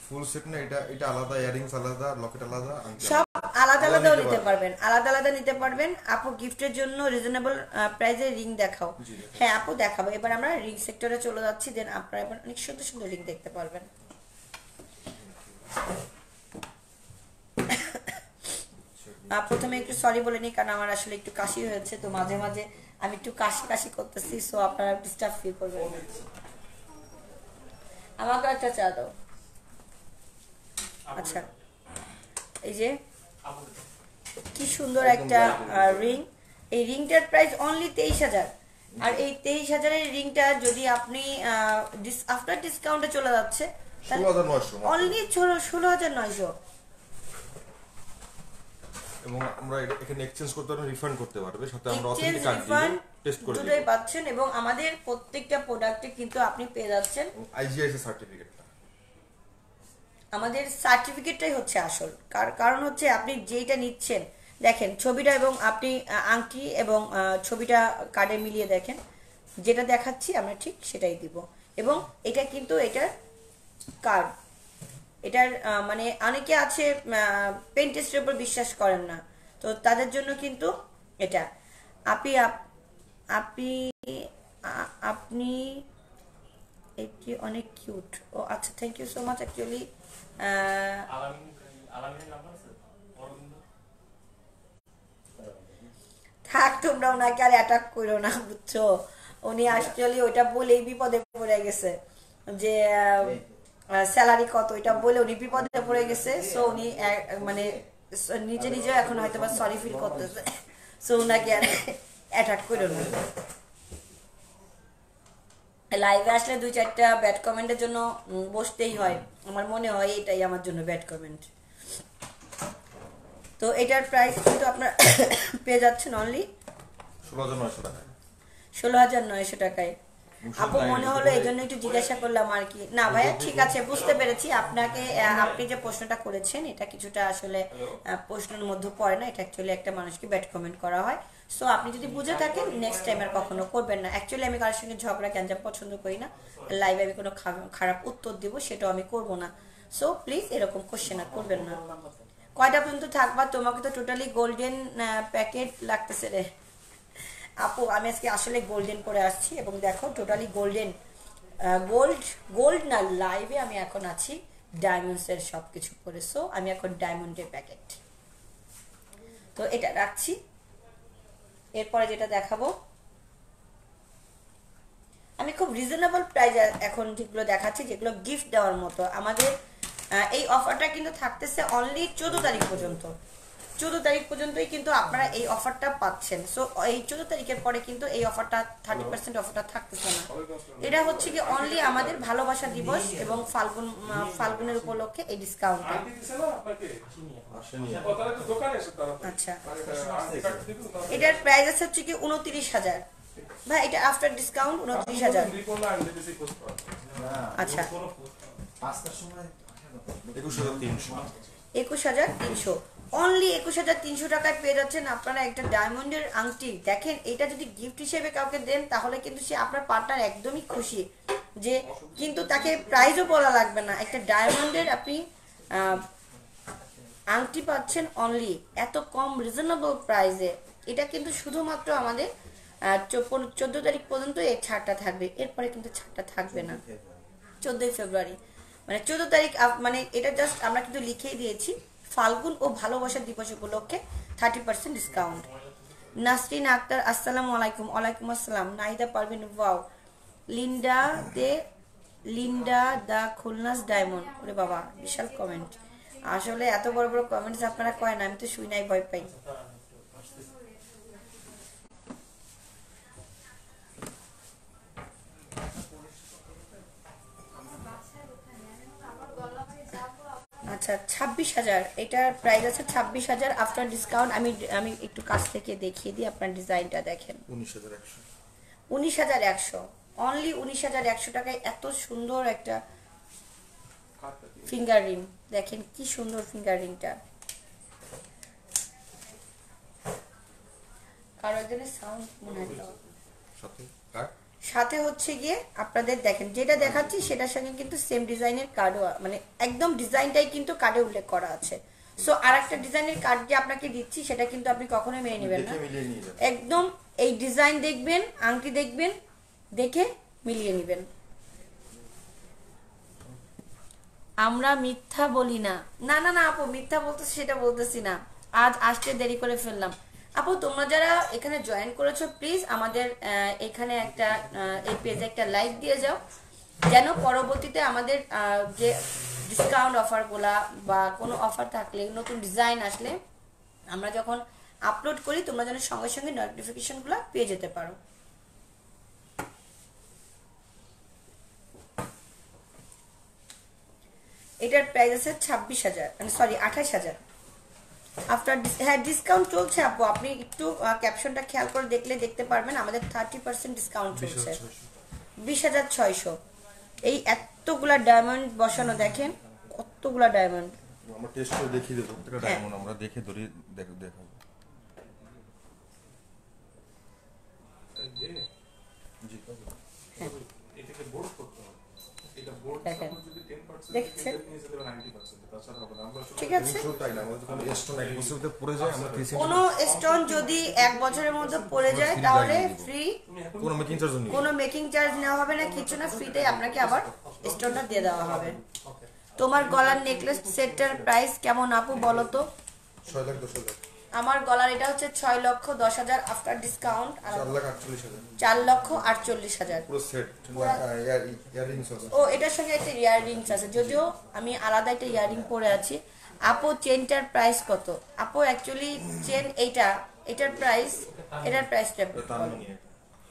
ফুল সেট না এটা এটা আলাদা ইয়ারিংস আলাদা লকেট আলাদা সব আলাদা আলাদা আলাদাও নিতে পারবেন। আলাদা আলাদা নিতে পারবেন। আপু গিফটের জন্য রিজনেবল প্রাইসের রিং দেখাও। হ্যাঁ আপু দেখাবো। এবার আমরা রিং সেক্টরে চলে যাচ্ছি। দেন আপনারা এবার অনেক সুন্দর সুন্দর রিং দেখতে পারবেন। প্রথমে একটু সরি বলে নিই কারণ আমার আসলে একটু কাশি হয়েছে তো মাঝে মাঝে আমি একটু কাশি কাশি করতেছি সো আপনারা ডিস্টার্ব ফিল করবেন। আমাকে একটা চা দাও। আচ্ছা। এই যে কি সুন্দর একটা রিং এই রিংটার প্রাইস অনলি তেইশ হাজার। আর এই তেইশ হাজারের রিংটা যদি আপনি আফটার ডিসকাউন্টে চলে যাচ্ছে অনলি ষোলো হাজার নয়শো। এবং আমরা এখানে এক্সচেঞ্জ করতে পারবেন রিফান্ড করতে পারবে সাথে আমরা অথেন্টিক কার্ড টেস্ট করে দুটোই পাচ্ছেন এবং আমাদের প্রত্যেকটা প্রোডাক্টে কিন্তু আপনি পেয়ে যাচ্ছেন। আইজিআইসি সার্টিফিকেটটা আমাদের সার্টিফিকেটটাই হচ্ছে আসল। কার- কারণ হচ্ছে আপনি যেইটা নিচ্ছেন দেখেন ছবিটা এবং আপনি আংটি এবং ছবিটা কার্ডে মিলিয়ে দেখেন যেটা দেখাচ্ছি আমরা ঠিক সেটাই দিব। এবং এটা কিন্তু এটার কার্ড এটার মানে অনেকে আছে পেন টেস্টের উপর বিশ্বাস করেন না। তো তাদের জন্য কিন্তু এটা। আপনি আপ- আপনি আপনি এটি অনেক কিউট ও আচ্ছা thank you so much actually থাক তোমরা ওনাকে আর অ্যাটাক করো না বুঝছ? উনি অ্যাকচুয়ালি ওইটা বলেই বিপদে পড়ে গেছে। যে স্যালারি কত এটা বলে উনি বিপদে পড়ে গেছে। সো উনি মানে নিজে নিজে এখন হয়তো বা সরি ফিল করতেছে। সো ওনাকে আর অ্যাটাক করো না। লাইভে আসলে দুই চারটা ব্যাড কমেন্টের জন্য বসতেই হয়। আমার মনে হয় এটাই আমার জন্য ব্যাড কমেন্ট তো এটার প্রাইস কিন্তু আপনার পেয়ে যাচ্ছেন অনলি ষোলো হাজার নয়শো টাকা ষোলো হাজার নয়শো টাকায়। আপু মনে হলো এই জন্য একটু জিজ্ঞাসা করলাম আর কি। না ভাইয়া ঠিক আছে বুঝতে পেরেছি। আপনাকে আপনি যে প্রশ্নটা করেছেন এটা কিছুটা আসলে প্রশ্নের মধ্যে পড়ে না এটা অ্যাকচুয়ালি একটা মানুষকে ব্যাড কমেন্ট করা হয়। সো আপনি যদি বুঝে থাকেন নেক্সট টাইম আর কখনো করবেন না। অ্যাকচুয়ালি আমি কারোর সঙ্গে ঝগড়া গ্যাঞ্জাম পছন্দ করি না। লাইভে আমি কোনো খারাপ উত্তর দিব সেটাও আমি করব না। সো প্লিজ এরকম কোশ্চেন আর করবেন না। কয়টা পর্যন্ত থাকবা? তোমাকে তো টোটালি গোল্ডেন প্যাকেট লাগতেছে রে। আপু, আমি আজকে আসলে গোল্ডেন পরে আসছি এবং দেখো টোটালি গোল্ডেন গোল্ড গোল্ড না লাইভে আমি এখন আছি ডায়মন্ডসের সব কিছু পরে। সো আমি এখন ডায়মন্ডের প্যাকেট তো এটা রাখছি। এরপরে যেটা দেখাবো, আমি খুব রিজনেবল প্রাইজ এখন যেগুলো দেখাচ্ছি, যেগুলো গিফট দেওয়ার মতো। আমাদের এই অফারটা কিন্তু থাকতেছে অনলি চোদ্দ তারিখ পর্যন্ত। চোদ্দ তারিখ পর্যন্তই কিন্তু আপনারা এই অফারটা পাচ্ছেন। সো এই চোদ্দ তারিখের পরে কিন্তু এই অফারটা থার্টি পার্সেন্ট অফারটা থাকতেছে না। এটা হচ্ছে কি অনলি আমাদের ভালোবাসা দিবস এবং ফাল্গুন ফাল্গুনের উপলক্ষে এই তারা আচ্ছা। এটার প্রাইস আছে হচ্ছে কি উনত্রিশ হাজার। ভাই এটা আফটার ডিসকাউন্ট উনত্রিশ হাজার। আচ্ছা। একুশ হাজার তিনশো। একুশ হাজার তিনশো। অনলি একুশ হাজার তিনশো টাকায় পেয়ে যাচ্ছেন আপনারা একটা ডায়মন্ডের আংটি। দেখেন এটা যদি গিফট হিসেবে কাউকে দেন তাহলে কিন্তু সে আপনার পার্টনার একদমই খুশি। যে কিন্তু তাকে প্রাইজও বলা লাগবে না। একটা ডায়মন্ডের আপনি আংটি পাচ্ছেন অনলি এত কম রিজনেবল প্রাইসে এটা কিন্তু শুধুমাত্র আমাদের চোদ্দ তারিখ পর্যন্ত এই ছাড়টা থাকবে। এরপরে কিন্তু ছাড়টা থাকবে না। চোদ্দই ফেব্রুয়ারি। মানে চোদ্দ তারিখ মানে এটা জাস্ট আমরা কিন্তু লিখেই দিয়েছি। ফাল্গুন ও ভালোবাসা দিবস উপলক্ষে thirty percent discount Nasrin Akhtar, আসসালাম আলাইকুম। ওয়ালাইকুম আসসালাম। Nahida Parvin, wow. Linda Dey, Linda দা খুলনাস ডায়মন্ড। ওরে বাবা, বিশাল কমেন্ট আসলে এত বড় বড় কমেন্টস আপনারা কয় না, আমি তো শুই নাই, ভয় পাই। ছাব্বিশ হাজার। এটার প্রাইস আছে ছাব্বিশ হাজার। আফটার ডিসকাউন্ট আমি আমি একটু কাছ থেকে দেখিয়ে দিই আপনার ডিজাইনটা দেখেন। উনিশ হাজার একশো। উনিশ হাজার একশো। অনলি উনিশ হাজার একশো টাকায় এত সুন্দর একটা ফিঙ্গার রিং দেখেন কি সুন্দর ফিঙ্গার রিংটা কারও একজনের সাউন্ড মনে হয়। সাথে হচ্ছে গিয়ে আপনাদের দেখেন যেটা দেখাচ্ছি সেটার সঙ্গে কিন্তু সেম ডিজাইনের কার্ডও মানে একদম ডিজাইনটাই কিন্তু কার্ডে উল্লেখ করা আছে। সো আর একটা ডিজাইনের কার্ড যে আপনাকে দিচ্ছি সেটা কিন্তু আপনি কখনোই মেনে নেবেন না। একদম এই ডিজাইন দেখবেন আংটি দেখবেন দেখে মিলিয়ে নেবেন। আমরা মিথ্যা বলি না। না না না আপু মিথ্যা বলতেছি সেটা বলতেছি না। আজ আসতে দেরি করে ফেললাম। আপু, তোমরা যারা এখানে জয়েন করেছ প্লিজ আমাদের এখানে একটা এই পেজে একটা লাইক দিয়ে যাও। যেন পরবর্তীতে আমাদের যে ডিসকাউন্ট অফারগুলা বা কোনো অফার থাকলে, নতুন ডিজাইন আসলে, আমরা যখন আপলোড করি, তোমরা যেন সঙ্গে সঙ্গে নোটিফিকেশনগুলো পেয়ে যেতে পারো। এটার প্রাইস আছে ছাব্বিশ হাজার মানে সরি আঠাশ হাজার। আফটার হ্যাঁ ডিসকাউন্ট চলছে আপু। আপনি একটু ক্যাপশনটা খেয়াল করে দেখলে দেখতে পারবেন। আমাদের থার্টি পার্সেন্ট ডিসকাউন্ট বিশ চলছে। হাজার ছয়শো। বিশ হাজার ছয়শো। এই এতগুলা ডায়মন্ড বসানো দেখেন কতগুলা ডায়মন্ড আমরা টেস্ট করে দেখিয়ে দেবো। প্রত্যেকটা হ্যাঁ। ডায়মন্ড আমরা দেখে ধরে দেখ দেখাবো। দেখেন। Suppose যদি 10% দেখছেন? এটা নিয়ে যেতে হবে 90%, তাছাড়া হবে না। আমরা আসলে ঠিক আছে। কোনো স্টোন এক বছরতে পড়ে যায় আমরা থ্রি কোনো স্টোন যদি এক বছরের মধ্যে পড়ে যায় তাহলে ফ্রি কোনো মেকিং চার্জ নেই। কোনো মেকিং চার্জ নেওয়া হবে না কিছু না ফ্রিতে আপনাকে আবার স্টোনটা দিয়ে দেওয়া হবে। তোমার গলার নেকলেস সেটটার প্রাইস কেমন আপু বলো তো? ছয় লাখ দশ হাজার আমার গলার এটা হচ্ছে ছয় লক্ষ দশ হাজার আফটার ডিসকাউন্ট আর চার লক্ষ আটচল্লিশ হাজার। পুরো সেট ইয়ারিংস আছে ও এটার সঙ্গে একটা ইয়াররিংস আছে। যদিও আমি আলাদা একটা ইয়াররিং পরে আছি। আপু চেনটার প্রাইস কত? আপু অ্যাকচুয়ালি চেন এইটা এটার প্রাইস এটার প্রাইসটা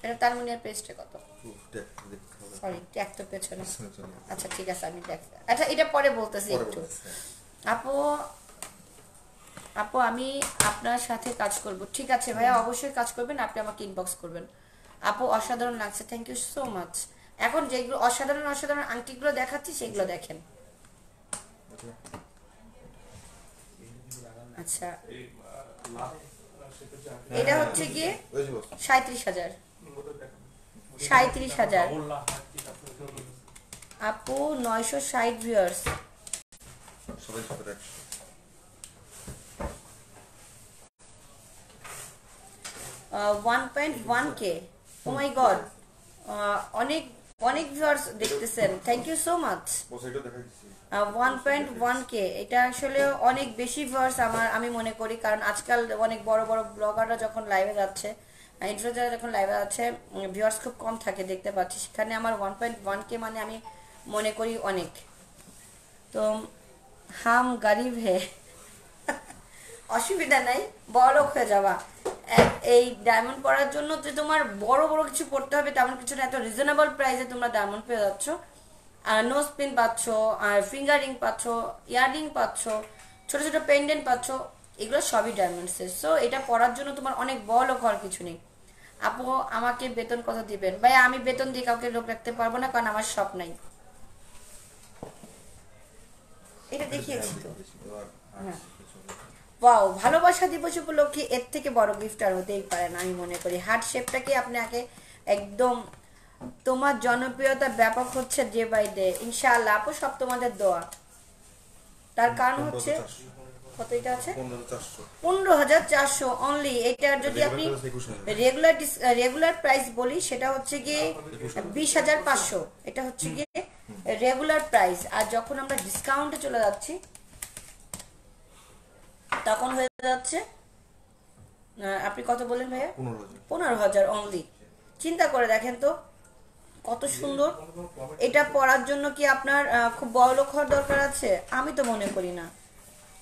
এটা তারমুনিয়ার প্রাইসটা কত? সরি ট্যাগ তো পেছনে। আচ্ছা ঠিক আছে আমি দেখ। আচ্ছা এটা পরে বলতেছি একটু। আপু আপু, আমি আপনার সাথে কাজ করব। ঠিক আছে ভাইয়া, অবশ্যই কাজ করবেন, আপনি আমাকে ইনবক্স করবেন। আপু, অসাধারণ লাগছে থ্যাংক ইউ সো মাচ এখন যেগুলো অসাধারণ অসাধারণ আংটিগুলো দেখাচ্ছি, সেগুলো দেখেন। আচ্ছা। এটা হচ্ছে গিয়ে সাঁত্রিশ হাজার। সাঁত্রিশ হাজার। আপু, নয়শো ষাট ভিউয়ার্স সবাই সাথে একশো ওয়ান পয়েন্ট ওয়ান কে ও অনেক অনেক ভিউয়ার্স দেখতেছেন। Thank you so much one point one K এটা আসলে অনেক বেশি ভিউয়ার্স আমার, আমি মনে করি, কারণ আজকাল অনেক বড় বড় ব্লগাররা যখন লাইভে যাচ্ছে ইনফ্লুয়েন্সাররা যখন লাইভে যাচ্ছে ভিউয়ার্স খুব কম থাকে দেখতে পাচ্ছি। সেখানে আমার ওয়ান পয়েন্ট ওয়ান কে মানে আমি মনে করি অনেক। তো, হাম গরিব হে। অসুবিধা নাই, বড় হয়ে যাওয়া এই ডায়মন্ড পরার জন্য যে তোমার বড় বড় কিছু পড়তে হবে তেমন কিছু না, এত রিজনেবল প্রাইসে তোমরা ডায়মন্ড পেয়ে যাচ্ছ। আর নোজ পিন পাচ্ছ, আর ফিঙ্গার রিং পাচ্ছ ইয়াররিং পাচ্ছ, ছোট ছোট পেন্ডেন্ট পাচ্ছ, এগুলো সবই ডায়মন্ডসের সো এটা পরার জন্য তোমার অনেক বড় হওয়ার কিছু নেই। আপু, আমাকে বেতন কত দিবেন? ভাই, আমি বেতন দিয়ে কাউকে লোক রাখতে পারব না, কারণ আমার সব নাই। এটা দেখিয়েছি তো। হ্যাঁ। ওয়াও ভালোবাসা দিবস উপলক্ষে এর থেকে বড় গিফট আর হতেই পারে না আমি মনে করি। হার্ট শেপটাকে আপনাকে একদম তোমার জনপ্রিয়তা ব্যাপক হচ্ছে ডে বাই ডে ইনশাআল্লাহ আপু সব তোমাদের দোয়া। তার কারণ হচ্ছে কত এটা আছে? পনেরো হাজার চারশো অনলি এটার যদি আপনি রেগুলার রেগুলার প্রাইস বলি সেটা হচ্ছে গিয়ে বিশ হাজার পাঁচশো। এটা হচ্ছে গিয়ে রেগুলার প্রাইস আর যখন আমরা ডিসকাউন্টে চলে যাচ্ছি তখন হয়ে যাচ্ছে। আপনি কত বলেন ভাইয়া? পনেরো হাজার। অনলি চিন্তা করে দেখেন তো কত সুন্দর। এটা পড়ার জন্য কি আপনার খুব বড় লোক হওয়ার দরকার আছে? আমি তো মনে করি না।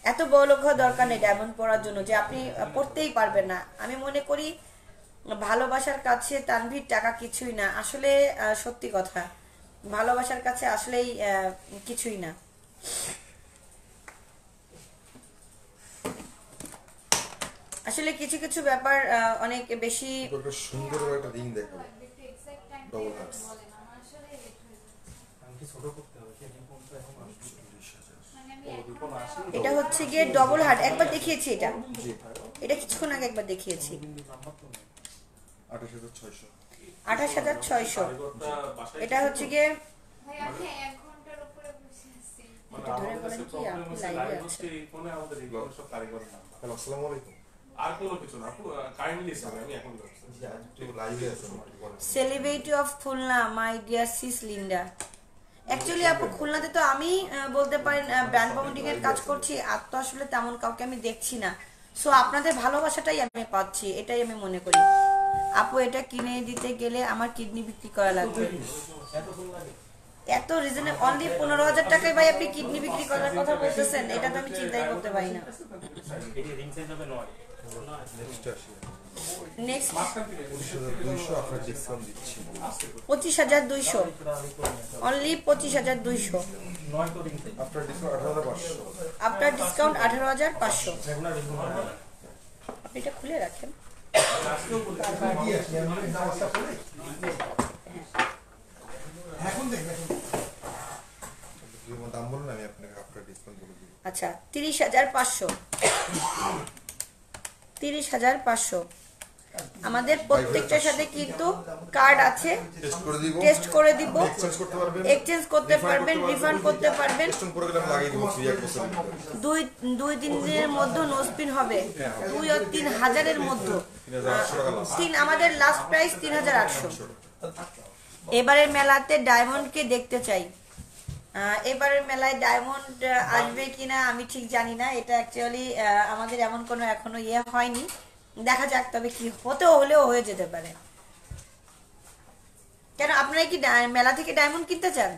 এত বড় লোক হওয়ার দরকার নেই ডায়মন্ড পড়ার জন্য যে আপনি পড়তেই পারবেন না। আমি মনে করি ভালোবাসার কাছে তানভীর টাকা কিছুই না। আসলে আহ, সত্যি কথা ভালোবাসার কাছে আসলেই আহ, কিছুই না। আসলে কিছু কিছু ব্যাপার অনেক বেশি সুন্দর একটা রিং দেখাবো আসে এটা হচ্ছে গিয়ে ডবল হার্ট একবার দেখিয়েছি এটা। এটা কিছুক্ষণ আগে একবার দেখিয়েছি। আঠাশ হাজার ছয়শো। আঠাশ হাজার ছয়শো। কারিগরটা বাসায় এটা হচ্ছে গিয়ে ভাই আমি এক ঘণ্টার উপরে বসে আছি মানে ধরে বলেন কি, আপনি লাইভ আসসালামু আলাইকুম। আর কোনো কিছু না কাইন্ডলি স্যার আমি এখন celebrity of Khulna my dear sis Linda actually আপু খুলনাতে তো আমি বলতে পারেন ব্র্যান্ড প্রমোটিং এর কাজ করছি, আর তো আসলে তেমন কাউকে আমি দেখছি না। সো আপনাদের ভালোবাসাটাই আমি পাচ্ছি, এটাই আমি মনে করি। আপু, এটা কিনে দিতে গেলে আমার কিডনি বিক্রি করা লাগবে। এত রিজনে অনলি পনেরো হাজার টাকায় ভাই আপনি কিডনি বিক্রি করার কথা বলতেছেন, এটা তো আমি চিন্তাই করতে পারি না। পঁচিশ হাজার দুইশো। অনলি পঁচিশ হাজার দুইশো। আপনার ডিসকাউন্ট আঠারো হাজার পাঁচশো। আপনি এটা খুলে রাখেন। আচ্ছা তিরিশ হাজার পাঁচশো। তিরিশ হাজার পাঁচশো। আমাদের প্রত্যেকটার সাথে কিন্তু কার্ড আছে। টেস্ট করে দিব। এক্সচেঞ্জ করতে পারবেন। রিফান্ড করতে পারবেন দুই দুই তিন দিনের মধ্যে নোসপিন হবে। দুই ও তিন হাজারের মধ্যে। তিন আমাদের লাস্ট প্রাইস তিন হাজার আটশো। এবারের মেলাতে ডায়মন্ডকে দেখতে চাই। এবারের মেলায় ডায়মন্ড আসবে কিনা আমি ঠিক জানি না। এটা অ্যাকচুয়ালি আমাদের এমন কোনো এখনও ইয়ে হয়নি। দেখা যাক তবে কি হতেও হলেও হয়ে যেতে পারে। কেন আপনারা কি মেলা থেকে ডায়মন্ড কিনতে চান?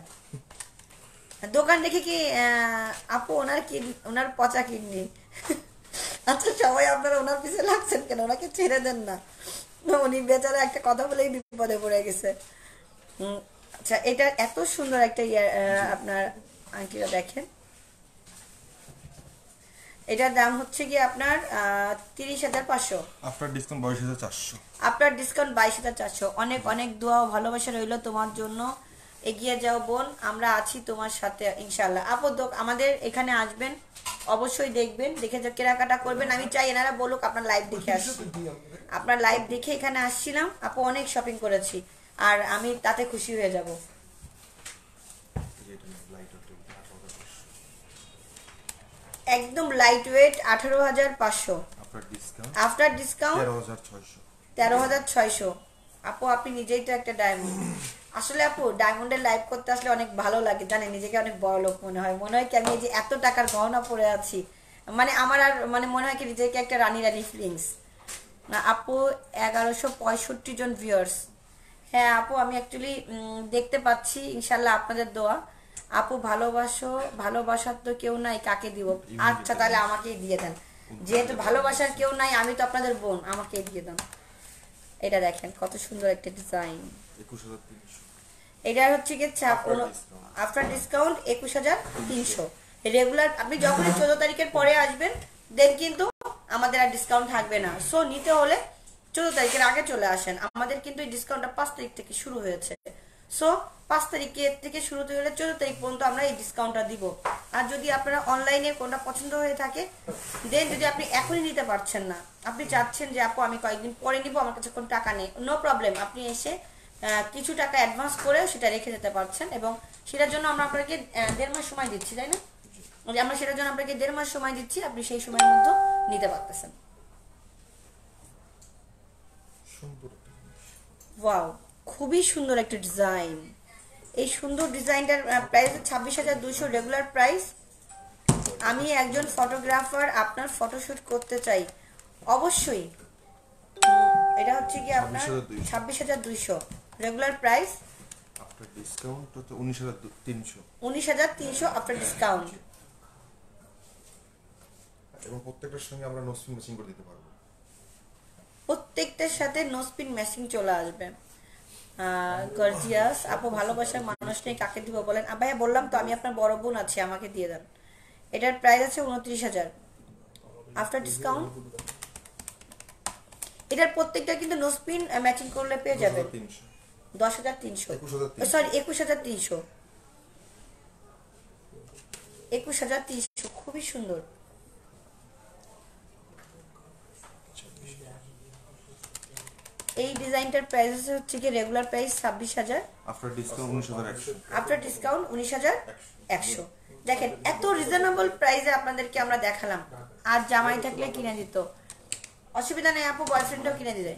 দোকান দেখে কি আপু ওনার কিন ওনার পচা কিডনি? আচ্ছা সবাই আপনারা ওনার পিছে লাগছেন কেন? ওনাকে ছেড়ে দেন না। উনি বেচারা একটা কথা বলেই বিপদে পড়ে গেছে। আচ্ছা এটা এত সুন্দর একটা আপনার আংটিটা দেখেন। এটার দাম হচ্ছে কি আপনার তিরিশ হাজার পাঁচশো। আপনার ডিসকাউন্ট বাইশ হাজার চারশো। আপনার ডিসকাউন্ট বাইশ হাজার চারশো। অনেক অনেক দোয়া ও ভালোবাসা রইল তোমার জন্য। এগিয়ে যাও বোন আমরা আছি তোমার সাথে ইনশাল্লাহ আপু দোক আমাদের এখানে আসবেন অবশ্যই দেখবেন দেখে যে কেনাকাটা করবেন। আমি চাই এনারা বলুক আপনার লাইভ দেখে আসছি আপনার লাইভ দেখে এখানে আসছিলাম। আপু অনেক শপিং করেছি। আর আমি তাতে খুশি হয়ে যাব। একদম লাইট ওয়েট আঠারো হাজার পাঁচশো। আফটার ডিসকাউন্ট তেরো হাজার ছয়শো। আপু আপনি নিজেই তো একটা ডায়মন্ড আসলে আপু ডায়মন্ডের লাইভ করতে আসলে অনেক ভালো লাগে জানেন? নিজেকে অনেক বড় লোক মনে হয়। মনে হয় কি আমি এই যে এত টাকার গহনা পরে আছি মানে আমার আর মানে মনে হয় কি নিজেকে একটা রানী রানী ফিলিংস আপু এগারোশো পঁয়ষট্টি জন ভিউয়ার্স হ্যাঁ আপু আমি অ্যাকচুয়ালি দেখতে পাচ্ছি ইনশাল্লাহ আপনাদের দোয়া। আপু ভালোবাসো ভালোবাসার তো কেউ নাই কাকে দিব? আচ্ছা তাহলে আমাকেই দিয়ে দেন। যেহেতু ভালোবাসার কেউ নাই আমি তো আপনাদের বোন আমাকেই দিয়ে দেন। এটা দেখেন কত সুন্দর একটা ডিজাইন এটা হচ্ছে কি. আফটার ডিসকাউন্ট একুশ হাজার তিনশো। রেগুলার আপনি যখনই চোদ্দ তারিখের পরে আসবেন দেন কিন্তু আমাদের আর ডিসকাউন্ট থাকবে না। সো নিতে হলে চোদ্দ তারিখের আগে চলে আসেন। আমাদের কিন্তু এই ডিসকাউন্টটা পাঁচ তারিখ থেকে শুরু হয়েছে। সো পাঁচ তারিখের থেকে শুরু হলে চোদ্দ তারিখ পর্যন্ত আমরা এই ডিসকাউন্টটা দিব। আর যদি আপনারা অনলাইনে কোনটা পছন্দ হয়ে থাকে দেন যদি আপনি এখনই নিতে পারছেন না, আপনি চাচ্ছেন যে, আপু, আমি কয়েকদিন পরে নিব, আমার কাছে কোনো টাকা নেই। নো প্রবলেম আপনি এসে কিছু টাকা অ্যাডভান্স করে সেটা রেখে যেতে পারছেন এবং সেটার জন্য আমরা আপনাকে দেড় মাস সময় দিচ্ছি, তাই না? আমরা সেটার জন্য আপনাকে দেড় মাস সময় দিচ্ছি, আপনি সেই সময়ের মধ্যে নিতে পারতেছেন। সুন্দর ওয়াও খুবই সুন্দর একটা ডিজাইন। এই সুন্দর ডিজাইনটার প্রাইস ছাব্বিশ হাজার দুশো রেগুলার প্রাইস আমি একজন ফটোগ্রাফার আপনার ফটোশুট করতে চাই। অবশ্যই। এটা হচ্ছে কি আপনার ছাব্বিশ হাজার দুইশো। রেগুলার প্রাইস আপনার ডিসকাউন্ট হচ্ছে উনিশ হাজার তিনশো। উনিশ হাজার তিনশো আফটার ডিসকাউন্ট এবং প্রত্যেকটার সঙ্গে আমরা নোসপিন ম্যাচিং করে দিতে পারব। প্রত্যেকটার সাথে নোসপিন ম্যাচিং চলে আসবে। গর্জিয়াস আপু ভালোবাসার মানুষ নেই কাকে দিব বলেন? ভাইয়া বললাম তো আমি আপনার বড় বোন আছি আমাকে দিয়ে দেন। এটার প্রাইস আছে উনত্রিশ হাজার। আফটার ডিসকাউন্ট এটার প্রত্যেকটা কিন্তু নোসপিন ম্যাচিং করলে পেয়ে যাবেন। দশ হাজার তিনশো। একুশ হাজার তিনশো। সরি একুশ হাজার তিনশো। একুশ হাজার তিনশো খুবই সুন্দর। এই ডিজাইনটার প্রাইস হচ্ছে কি রেগুলার প্রাইস ছাব্বিশ হাজার। আফটার ডিসকাউন্ট উনিশ হাজার একশো। আফটার ডিসকাউন্ট উনিশ হাজার একশো। দেখেন এত রিজনেবল প্রাইসে আপনাদেরকে আমরা দেখালাম। আর জামাই থাকলে কিনে দিত। অসুবিধা নেই আপু বয়ফ্রেন্ডও কিনে দিবে।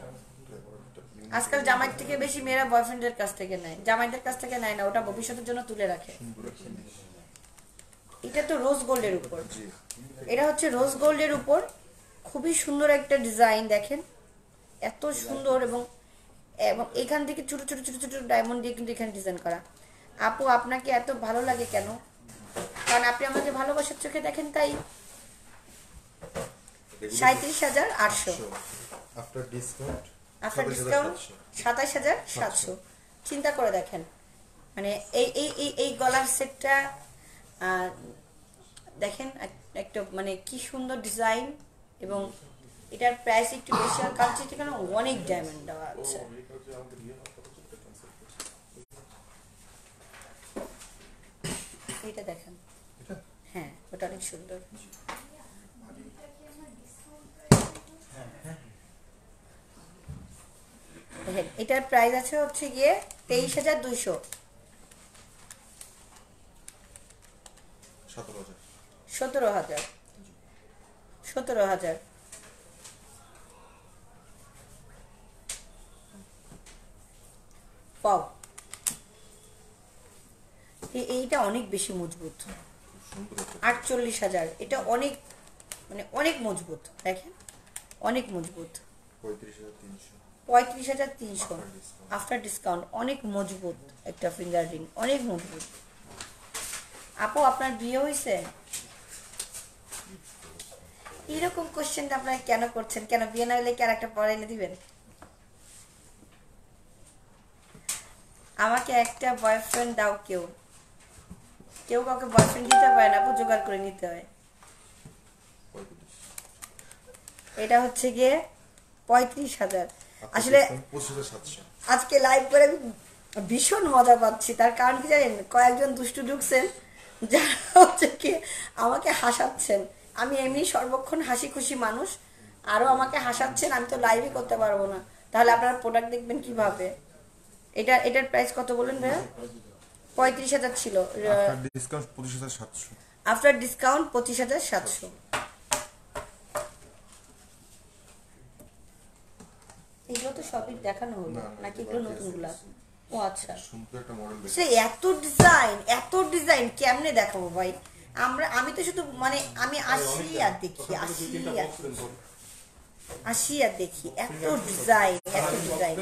আজকাল জামাই থেকে বেশি মেয়েরা বয়ফ্রেন্ডের কাছ থেকে নেয়। জামাইদের কাছ থেকে নেয় না ওটা ভবিষ্যতের জন্য তুলে রাখে। এটা তো রোজ গোল্ডের উপর। এটা হচ্ছে রোজ গোল্ডের উপর। খুবই সুন্দর একটা ডিজাইন দেখেন। এত সুন্দর এবং এবং এখান থেকে ছোট ছোট ছোট ছোট ডায়মন্ড দিয়ে কিন্তু এখানে ডিজাইন করা। আপু আপনাকে এত ভালো লাগে কেন? কারণ আপনি আমাকে ভালোবাসার চোখে দেখেন তাই। সাঁত্রিশ হাজার আটশো। আফটার ডিসকাউন্ট আফটার ডিসকাউন্ট সাতাশ। হাজার সাতশো। চিন্তা করে দেখেন। মানে এই এই এই এই গলার সেটটা দেখেন এক- একটা মানে কি সুন্দর ডিজাইন এবং এটার প্রাইস একটু বেশি আর কারণ এখানে অনেক ডায়মন্ড দেওয়া আছে। এটা দেখেন। হ্যাঁ ওটা অনেক সুন্দর। দেখেন এটার প্রাইস আছে হচ্ছে গিয়ে তেইশ হাজার দুইশো। সতেরো হাজার। সতেরো হাজার সতেরো হাজার পাও। এইটা অনেক বেশি মজবুত। আটচল্লিশ হাজার। এটা অনেক মানে অনেক মজবুত, দেখেন? অনেক মজবুত। পঁয়ত্রিশ হাজার তিনশো. আফটার ডিসকাউন্ট অনেক মজবুত একটা ফিঙ্গার রিং অনেক মজবুত। আপু, আপনার বিয়ে হয়েছে এরকম কোশ্চেনটা আপনারা কেন করছেন? কেন বিয়ে না হলে কি আর একটা এনে দিবেন? আমাকে একটা বয়ফ্রেন্ড দাও কেউ। কেউ কাউকে বয়ফ্রেন্ড দিতে পারে না আপু জোগাড় করে নিতে হয়। এটা হচ্ছে গিয়ে পঁয়ত্রিশ হাজার। আসলে আজকে লাইভ করে আমি ভীষণ মজা পাচ্ছি। তার কারণ কি জানেন? কয়েকজন দুষ্টু ঢুকছেন যারা হচ্ছে কি আমাকে হাসাচ্ছেন। আমি এমনি সর্বক্ষণ হাসি খুশি মানুষ। আরও আমাকে হাসাচ্ছেন আমি তো লাইভই করতে পারব না। তাহলে আপনারা প্রোডাক্ট দেখবেন কীভাবে? এটা এটার প্রাইস কত বললেন ভাইয়া? পঁয়ত্রিশ হাজার ছিল ডিসকাউন্ট পঁচিশ হাজার সাতশো। আফটার ডিসকাউন্ট পঁচিশ হাজার সাতশো। এগুলো তো সবই দেখানো হলো নাকি এগুলো নতুনগুলা? ও আচ্ছা। সে এত ডিজাইন এত ডিজাইন কেমনে দেখাবো ভাই? আমরা আমি তো শুধু মানে আমি আসি আর দেখি আসি আর দেখি, আসি আর দেখি এত ডিজাইন এত ডিজাইন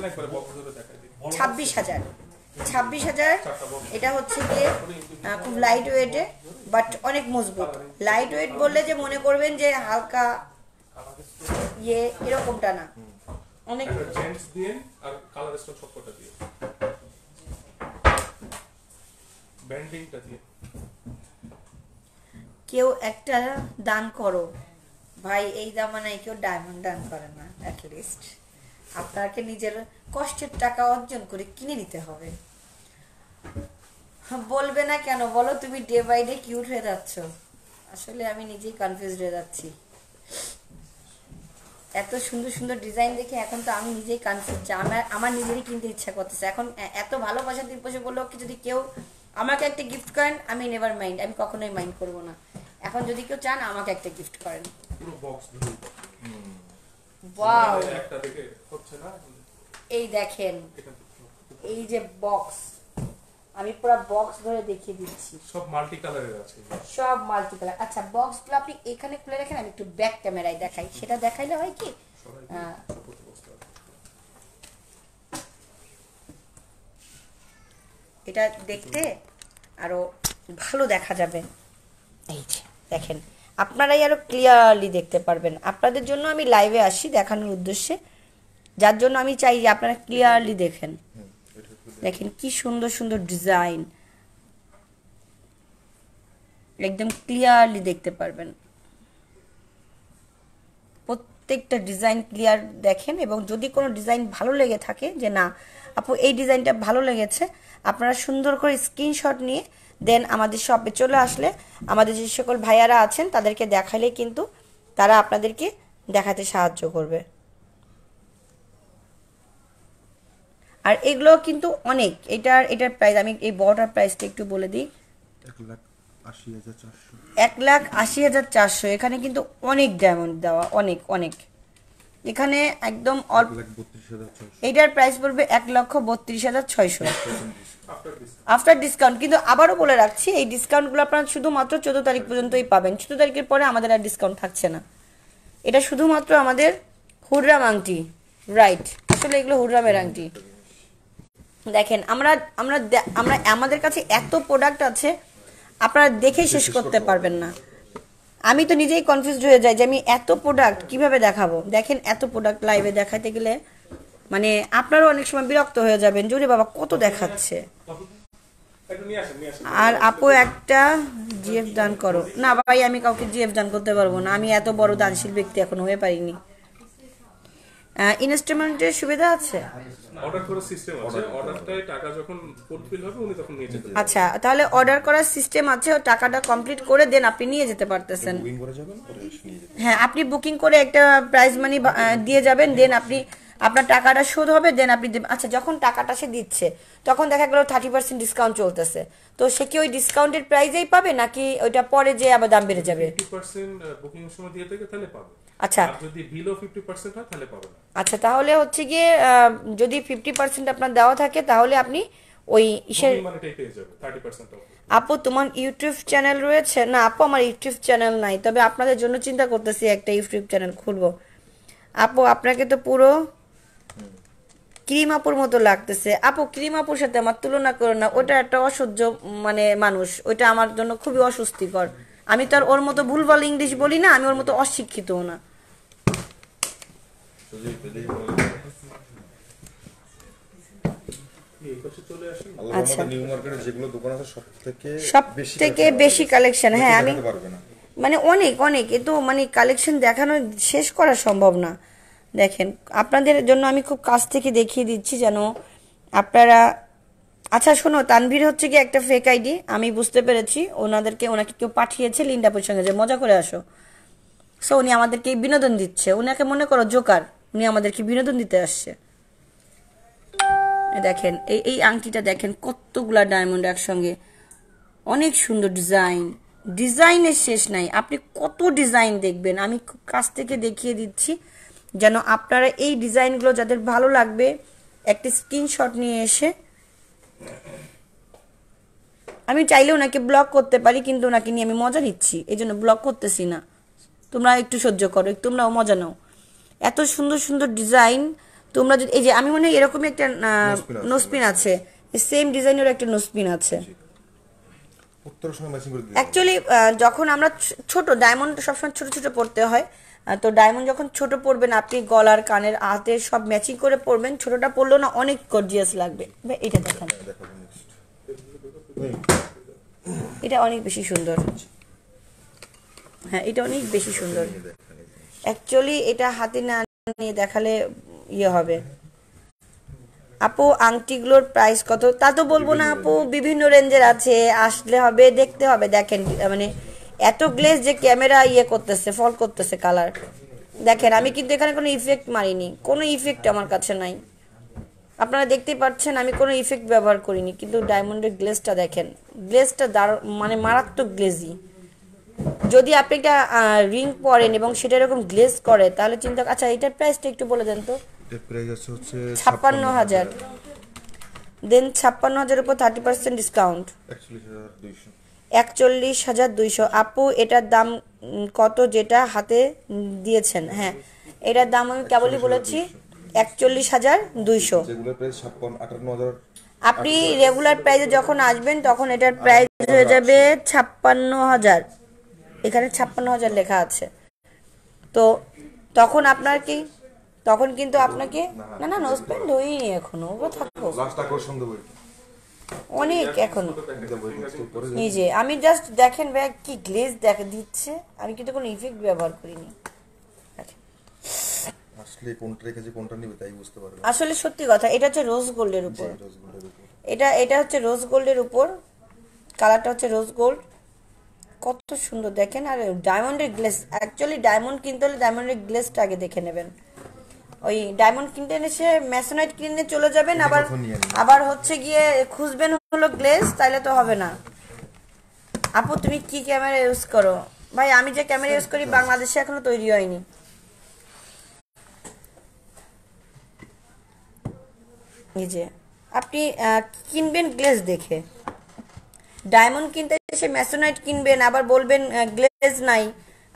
ছাব্বিশ হাজার। ছাব্বিশ হাজার এটা হচ্ছে গিয়ে খুব লাইট ওয়েটে বাট অনেক মজবুত। লাইট ওয়েট বললে যে মনে করবেন যে হালকা ইয়ে এরকমটা না। অনেক জেন্টস দিয়ে আর কালার স্টোন সবকটা দিয়ে ব্যান্ডিংটা দিয়ে কেউ একটা দান করো। ভাই এই জামানায় কেউ ডায়মন্ড দান করে না অ্যাটলিস্ট আপনাকে নিজের কষ্টের টাকা অর্জন করে কিনে নিতে হবে। বলবে না কেন? বলো তুমি ডে বাই ডে কিউট হয়ে যাচ্ছ। আসলে আমি নিজেই কনফিউজ হয়ে যাচ্ছি। এত সুন্দর সুন্দর ডিজাইন দেখে এখন তো আমি নিজেই কনফিউজ আমার আমার নিজেরই কিনতে ইচ্ছা করতেছে। এখন এত ভালোবাসা দিবসে বলল কি যদি কেউ আমাকে একটা গিফট করেন আমি নেভার মাইন্ড আমি কখনোই মাইন্ড করব না। এখন যদি কেউ চান আমাকে একটা গিফট করেন। পুরো বক্স ওয়াও একটা দেখে হচ্ছে না? এই দেখেন। এই যে বক্স আমি পুরো বক্স ধরে দেখিয়ে দিচ্ছি। সব মাল্টি কালারের আছে। সব মাল্টি কালার আচ্ছা বক্সগুলো আপনি এখানে খুলে রাখেন আমি একটু ব্যাক ক্যামেরায় দেখাই। সেটা দেখাইলে হয় কি? হবে এটা দেখতে আরও ভালো দেখা যাবে। এই যে দেখেন। আপনারাই আরও ক্লিয়ারলি দেখতে পারবেন। আপনাদের জন্য আমি লাইভে আসি দেখানোর উদ্দেশ্যে। যার জন্য আমি চাই যে আপনারা ক্লিয়ারলি দেখেন। দেখেন কি সুন্দর সুন্দর ডিজাইন একদম ক্লিয়ারলি দেখতে পারবেন। প্রত্যেকটা ডিজাইন ক্লিয়ার দেখেন এবং যদি কোনো ডিজাইন ভালো লেগে থাকে যে না, আপু এই ডিজাইনটা ভালো লেগেছে, আপনারা সুন্দর করে স্ক্রিনশট নিয়ে দেন আমাদের শপে চলে আসলে আমাদের যে সকল ভাইয়ারা আছেন তাদেরকে দেখালে কিন্তু তারা আপনাদেরকে দেখাতে সাহায্য করবে। আর এগুলো কিন্তু অনেক। এটার এটার প্রাইস আমি এই বড়টার প্রাইসটা একটু বলে দিই। এক লাখ আশি হাজার চারশো। এখানে কিন্তু অনেক ডায়মন্ড দেওয়া অনেক অনেক। এখানে একদম অল্প এইটার প্রাইস পড়বে এক লক্ষ বত্রিশ হাজার ছয়শো। আফটার ডিসকাউন্ট কিন্তু আবারও বলে রাখছি এই ডিসকাউন্টগুলো আপনারা শুধুমাত্র চোদ্দ তারিখ পর্যন্তই পাবেন। চোদ্দ তারিখের পরে আমাদের আর ডিসকাউন্ট থাকছে না। এটা শুধুমাত্র আমাদের হুররাম আংটি। রাইট আসলে এগুলো হুররামের আংটি। দেখেন আমরা আমরা আমরা আমাদের কাছে এত প্রোডাক্ট আছে আপনারা দেখে শেষ করতে পারবেন না। আমি তো নিজেই কনফিউজড হয়ে যাই যে আমি এত প্রোডাক্ট কীভাবে দেখাবো? দেখেন এত প্রোডাক্ট লাইভে দেখাতে গেলে মানে আপনারও অনেক সময় বিরক্ত হয়ে যাবেন জোরে বাবা কত দেখাচ্ছে? আর আপু একটা জিএফ দান করো। না ভাই আমি কাউকে জিএফ দান করতে পারব না। আমি এত বড় দানশীল ব্যক্তি এখন হয়ে পারিনি। ইনস্ট্রুমেন্টের সুবিধা আছে? অর্ডার করার সিস্টেম আছে। অর্ডারটায় টাকা যখন ফুলফিল হবে উনি তখন নিয়ে যেতে আচ্ছা তাহলে অর্ডার করার সিস্টেম আছে ও টাকাটা কমপ্লিট করে দেন আপনি নিয়ে যেতে পারতেছেন। বুকিং করে যাবেন পরে এসে নিয়ে যাবেন হ্যাঁ আপনি বুকিং করে একটা প্রাইজ মানি দিয়ে যাবেন দেন আপনি আপনার টাকাটা শোধ হবে দেন আপনি আচ্ছা যখন টাকাটা সে দিচ্ছে তখন দেখা গেল থার্টি পার্সেন্ট ডিসকাউন্ট চলতেছে। তো সে কি ওই ডিসকাউন্টের প্রাইজেই পাবে নাকি ওইটা পরে যে আবার দাম বেড়ে যাবে? বুকিং সময় দিয়ে থাকে তাহলে পাবে। আচ্ছা। যদি বিলো ফিফটি পার্সেন্ট হয় তাহলে পাবে আচ্ছা তাহলে হচ্ছে গিয়ে যদি ফিফটি পার্সেন্ট আপনার দেওয়া থাকে তাহলে আপনি ওই ইসের আপু তোমার ইউটিউব চ্যানেল রয়েছে? না আপু আমার ইউটিউব চ্যানেল নাই। তবে আপনাদের জন্য চিন্তা করতেছি একটা ইউটিউব চ্যানেল খুলবো। আপু আপনাকে তো পুরো ক্রিম আপুর মতো লাগতেছে। আপু ক্রিম আপুর সাথে আমার তুলনা করো না ওটা একটা অসহ্য মানে মানুষ। ওইটা আমার জন্য খুবই অস্বস্তিকর। আমি তো আর ওর মতো ভুলভাল ইংলিশ বলি না আমি ওর মতো অশিক্ষিতও না। আচ্ছা। সব থেকে বেশি। কালেকশন। হ্যাঁ আমি না। মানে অনেক অনেক এ তো মানে কালেকশন দেখানো শেষ করা সম্ভব না। দেখেন, আপনাদের জন্য আমি খুব কাছ থেকে দেখিয়ে দিচ্ছি যেন আপনারা আচ্ছা শোনো, তানভীর হচ্ছে কি একটা ফেক আইডি আমি বুঝতে পেরেছি, ওনাদেরকে, ওনাকে কেউ পাঠিয়েছে লিন্ডাপুর সঙ্গে, যে মজা করে আসো। সো উনি আমাদেরকে বিনোদন দিচ্ছে। উনাকে মনে করো জোকার উনি আমাদেরকে বিনোদন দিতে আসছে। দেখেন, এই এই আংটিটা দেখেন, কতগুলা ডায়মন্ড একসঙ্গে। অনেক সুন্দর ডিজাইন ডিজাইনের শেষ নাই। আপনি কত ডিজাইন দেখবেন? আমি কাছ থেকে দেখিয়ে দিচ্ছি। যেন আপনারা এই ডিজাইনগুলো যাদের ভালো লাগবে একটি স্ক্রিনশট নিয়ে এসে। আমি চাইলে ওনাকে ব্লক করতে পারি কিন্তু ওনাকে নিয়ে আমি মজা নিচ্ছি এই জন্য ব্লক করতেছি না। তোমরা একটু সহ্য করো তোমরাও মজা নাও। এত সুন্দর সুন্দর ডিজাইন তোমরা যদি এই যে আমি মনে হয় এরকমই একটা। নোসপিন আছে। সেম ডিজাইনের একটা নোসপিন আছে। অ্যাকচুয়ালি যখন আমরা ছোট ডায়মন্ড সবসময় ছোট ছোট পড়তে হয় তো ডায়মন্ড যখন ছোট পরবেন আপনি গলার কানের হাতে সব ম্যাচিং করে পরবেন ছোটটা পরলেও না অনেক গর্জিয়াস লাগবে। এটা দেখান। এটা অনেক বেশি সুন্দর। হ্যাঁ এটা অনেক বেশি সুন্দর। অ্যাকচুয়ালি এটা হাতে না নিয়ে দেখালে ইয়ে হবে। আপু আংটিগুলোর প্রাইস কত? তা তো বলব না আপু বিভিন্ন রেঞ্জের আছে। আসলে হবে দেখতে হবে। দেখেন মানে এত গ্লেজ যে ক্যামেরা ইয়ে করতেছে ফল করতেছে কালার দেখেন আমি কিন্তু এখানে কোনো ইফেক্ট মারিনি। কোনো ইফেক্ট আমার কাছে নাই। আপনারা দেখতেই পাচ্ছেন আমি কোনো ইফেক্ট ব্যবহার করিনি। কিন্তু ডায়মন্ডের গ্লেজটা দেখেন। গ্লেজটা দারুণ মানে মারাত্মক গ্লেজি যদি আপনি একটা রিং পরেন এবং সেটা এরকম গ্লেজ করে তাহলে চিন্তা আচ্ছা এটার প্রাইসটা একটু বলে দেন তো। ছাপ্পান্ন হাজার। দেন ছাপ্পান্ন হাজার উপর থার্টি পার্সেন্ট ডিসকাউন্ট একচল্লিশ হাজার দুইশো। আপু এটার দাম কত যেটা হাতে দিয়েছেন? হ্যাঁ এটার দাম আমি কেবলই বলেছি একচল্লিশ হাজার দুইশো। আপনি রেগুলার প্রাইসে যখন আসবেন তখন এটার প্রাইস হয়ে যাবে ছাপ্পান্ন হাজার। এখানে ছাপ্পান্ন হাজার লেখা আছে। তো তখন আপনার কি তখন কিন্তু আপনাকে না না নোজ প্যান্ট হইনি এখনও থাকব লাস্ট আকর্ষণ দেবো। অনেক এখনও। যে আমি জাস্ট দেখেন ভাই কি গ্লেজ দেখা দিচ্ছে। আমি কিন্তু কোনো ইফেক্ট ব্যবহার করিনি। আচ্ছা। দেখলে কোনটা রেখেছে কোনটা নিবে তাই বুঝতে পারবে আসলে সত্যি কথা এটা হচ্ছে রোজ গোল্ডের উপর। এটা এটা হচ্ছে রোজ গোল্ডের উপর। কালারটা হচ্ছে রোজ গোল্ড কত সুন্দর দেখেন। আর ডায়মন্ডের গ্লেস অ্যাকচুয়ালি ডায়মন্ড কিনতে হলে ডায়মন্ডের গ্লেসটা আগে দেখে নেবেন। ওই ডায়মন্ড কিনতে এসে ম্যাসোনাইট কিনে চলে যাবেন আবার? আবার হচ্ছে গিয়ে খুঁজবেন হলো গ্লেস তাইলে তো হবে না। আপু তুমি কি ক্যামেরা ইউজ করো? ভাই আমি যে ক্যামেরা ইউজ করি বাংলাদেশে এখনও তৈরি হয়নি। এই যে আপনি কিনবেন গ্লেজ দেখে। ডায়মন্ড কিনতে এসে ম্যাসোনাইট কিনবেন আবার বলবেন গ্লেজ নাই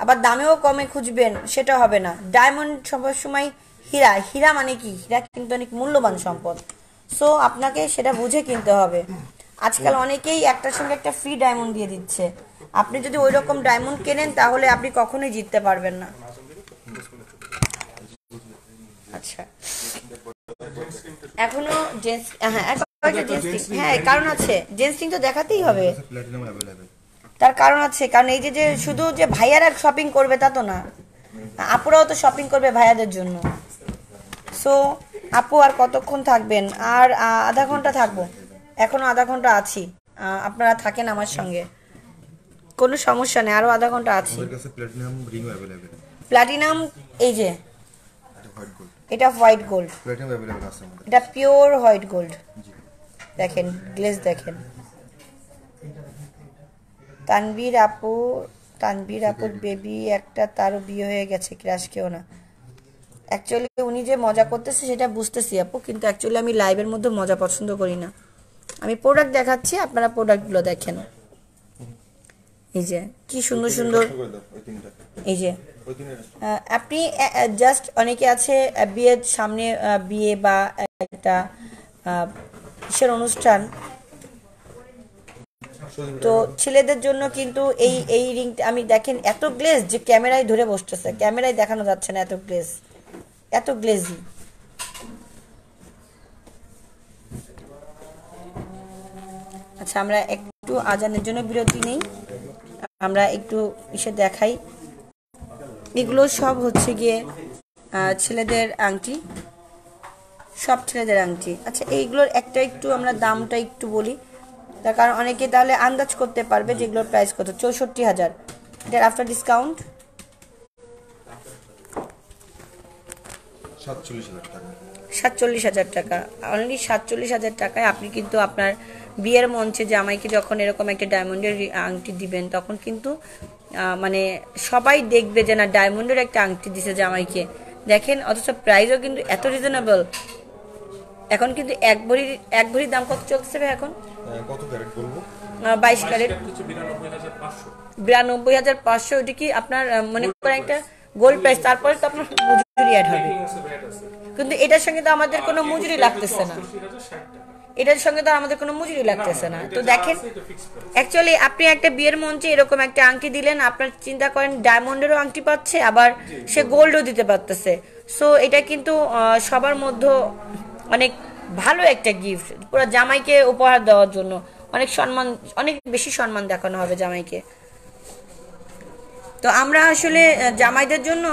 আবার দামেও কমে খুঁজবেন সেটা হবে না। ডায়মন্ড সবার সময় হীরা হীরা মানে কি? হীরা কিন্তু অনেক মূল্যবান সম্পদ। সো আপনাকে সেটা বুঝে কিনতে হবে। আজকাল অনেকেই একটার সঙ্গে একটা ফ্রি ডায়মন্ড দিয়ে দিচ্ছে। আপনি যদি ওই রকম ডায়মন্ড কেনেন, তাহলে আপনি কখনোই জিততে পারবেন না। আচ্ছা। এখনও জেন্টস হ্যাঁ হ্যাঁ কারণ আছে। জেন্টস তো দেখাতেই হবে। তার কারণ আছে। কারণ এই যে যে শুধু যে ভাইয়ারা শপিং করবে তা তো না। আপুরাও তো শপিং করবে ভাইয়াদের জন্য। সো আপু আর কতক্ষণ থাকবেন? আর আধা ঘণ্টা থাকব। এখনও আধা ঘণ্টা আছি। আপনারা থাকেন আমার সঙ্গে। কোনো সমস্যা নেই আরও আধা ঘণ্টা আছি। প্ল্যাটিনাম প্লাটিনাম এই যে। এটা হোয়াইট গোল্ড এটা পিওর হোয়াইট গোল্ড দেখেন গ্লেজ দেখেন। তানবীর আপু তানবীর আপুর বেবি একটা তারও বিয়ে হয়ে গেছে ক্রাশ কেউ না। অ্যাকচুয়ালি উনি যে মজা করতেছে সেটা বুঝতেছি আপু কিন্তু অ্যাকচুয়ালি আমি লাইভের মধ্যে মজা পছন্দ করি না। আমি প্রোডাক্ট দেখাচ্ছি আপনারা প্রোডাক্টগুলো দেখেন। এই যে কি সুন্দর সুন্দর এই যে আপনি জাস্ট অনেকে আছে বিয়ের সামনে বিয়ে বা একটা কিসের অনুষ্ঠান। তো ছেলেদের জন্য কিন্তু এই এই রিংটা আমি দেখেন এত গ্লেজ যে ক্যামেরায় ধরে বসতেছে। ক্যামেরায় দেখানো যাচ্ছে না এত গ্লেজ এত গ্লেজি আচ্ছা আমরা একটু আজানের জন্য বিরতি নেই। আমরা একটু এসে দেখাই। এগুলো সব হচ্ছে গিয়ে ছেলেদের আংটি। সব ছেলেদের আংটি। আচ্ছা এইগুলোর একটা একটু আমরা দামটা একটু বলি। তার কারণ অনেকে তাহলে আন্দাজ করতে পারবে যেগুলোর প্রাইস কত। চৌষট্টি হাজার। এটার আফটার ডিসকাউন্ট সাতচল্লিশ হাজার টাকা। অনলি সাতচল্লিশ হাজার টাকায় আপনি কিন্তু আপনার বিয়ের মঞ্চে জামাইকে যখন এরকম একটা ডায়মন্ডের আংটি দিবেন তখন কিন্তু মানে সবাই দেখবে যে না ডায়মন্ডের একটা আংটি দিছে জামাইকে। দেখেন অথচ প্রাইসও কিন্তু এত রিজনেবল এখন কিন্তু এক ভরির এক ভরির দাম কত চলছে এখন? কত ক্যারেট বলব? বাইশ ক্যারেট বিরানব্বই হাজার পাঁচশো। ওটা কি আপনার মনে করেন একটা গোল্ড প্রাইস তারপরে তো আপনার মজুরি অ্যাড হবে। কিন্তু এটার সঙ্গে তো আমাদের কোনো মজুরি লাগতেছে না। এটার সঙ্গে তো আমাদের কোনো মজুরি লাগতেছে না। তো দেখেন। অ্যাকচুয়ালি আপনি একটা বিয়ের মঞ্চে এরকম একটা আংটি দিলেন, আপনার চিন্তা করেন ডায়মন্ডেরও আংটি পাচ্ছে, আবার সে গোল্ডও দিতে পারতেছে। সো এটা কিন্তু সবার মধ্যে অনেক ভালো একটা গিফট পুরো জামাইকে উপহার দেওয়ার জন্য। অনেক সম্মান, অনেক বেশি সম্মান দেখানো হবে জামাইকে। তো আমরা আসলে জামাইদের জন্য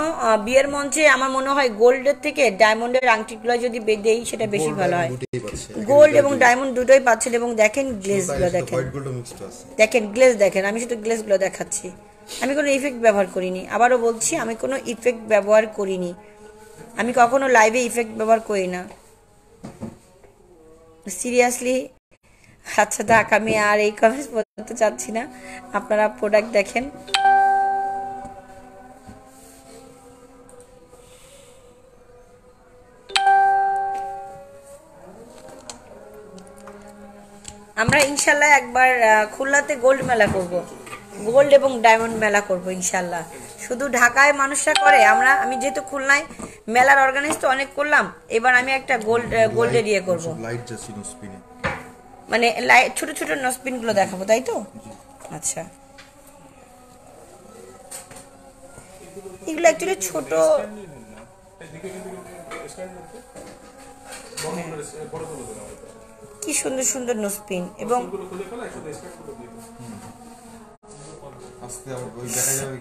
বিয়ের মঞ্চে আমার মনে হয় গোল্ডের থেকে ডায়মন্ডের আংটিগুলো যদি দেই সেটা বেশি ভালো হয়। গোল্ড এবং ডায়মন্ড দুটোই পাচ্ছেন এবং দেখেন গ্লেজগুলো দেখেন। দেখেন গ্লেজ দেখেন আমি শুধু গ্লেজগুলো দেখাচ্ছি। আমি কোনো ইফেক্ট ব্যবহার করিনি। আবারও বলছি আমি কোনো ইফেক্ট ব্যবহার করিনি। আমি কখনো লাইভে ইফেক্ট ব্যবহার করি না। সিরিয়াসলি আচ্ছা থাক আমি আর এই কমেন্টস বলতে চাচ্ছি না। আপনারা প্রোডাক্ট দেখেন। আমরা ইনশাল্লাহ একবার খুলনাতে গোল্ড মেলা করব। গোল্ড এবং ডায়মন্ড মেলা করব ইনশাল্লাহ। শুধু ঢাকায় মানুষরা করে আমরা আমি যেহেতু খুলনায় মেলার অর্গানাইজ তো অনেক করলাম এবার আমি একটা গোল্ড গোল্ডের ইয়ে করব। লাইট মানে লাই- ছোট ছোট নসপিনগুলো দেখাবো তাই তো? আচ্ছা। এগুলো অ্যাকচুয়ালি ছোট বড় কি সুন্দর সুন্দর নসপিন এবং?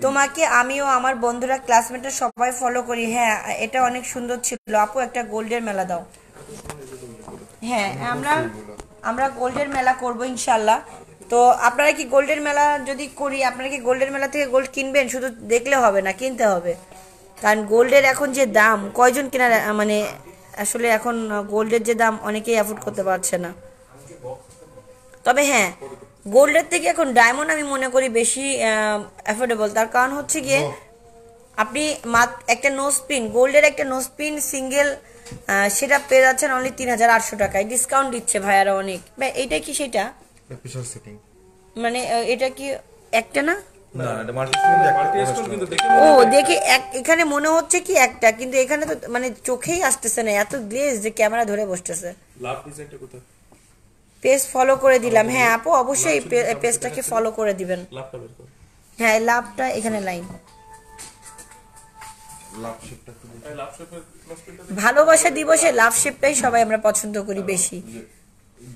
তোমাকে আমিও আমার বন্ধুরা ক্লাসমেটরা সবাই ফলো করি। হ্যাঁ এটা অনেক সুন্দর ছিল। আপু একটা গোল্ডের মেলা দাও। হ্যাঁ আমরা আমরা গোল্ডের মেলা করব ইনশাল্লাহ তো আপনারা কি গোল্ডের মেলা যদি করি আপনারা কি গোল্ডের মেলা থেকে গোল্ড কিনবেন? শুধু দেখলে হবে না কিনতে হবে। কারণ গোল্ডের এখন যে দাম কয়জন কেনার মানে আসলে এখন গোল্ডের যে দাম অনেকেই অ্যাফোর্ড করতে পারছে না। তবে হ্যাঁ গোল্ডের থেকে এখন ডায়মন্ড আমি মনে করি বেশি অ্যাফোর্ডেবল তার কারণ হচ্ছে গিয়ে আপনি মাত- একটা নো স্পিন গোল্ডের একটা নো স্পিন সিঙ্গেল সেটা পেয়ে যাচ্ছেন অনলি তিন হাজার আটশো টাকায়। ডিসকাউন্ট দিচ্ছে ভাইয়ারা অনেক। এইটা কি সেটা? মানে এটা কি একটা না? ও দেখে এক এখানে মনে হচ্ছে কি একটা কিন্তু এখানে তো মানে চোখেই আসতেছে না এত গ্লেজ যে ক্যামেরা ধরে বসতেছে। পেজ ফলো করে দিলাম। হ্যাঁ আপু অবশ্যই পেজটাকে ফলো করে দিবেন। হ্যাঁ লাভটা এখানে লাইন ভালোবাসা দিবসে লাভ শেপটাই সবাই আমরা পছন্দ করি বেশি।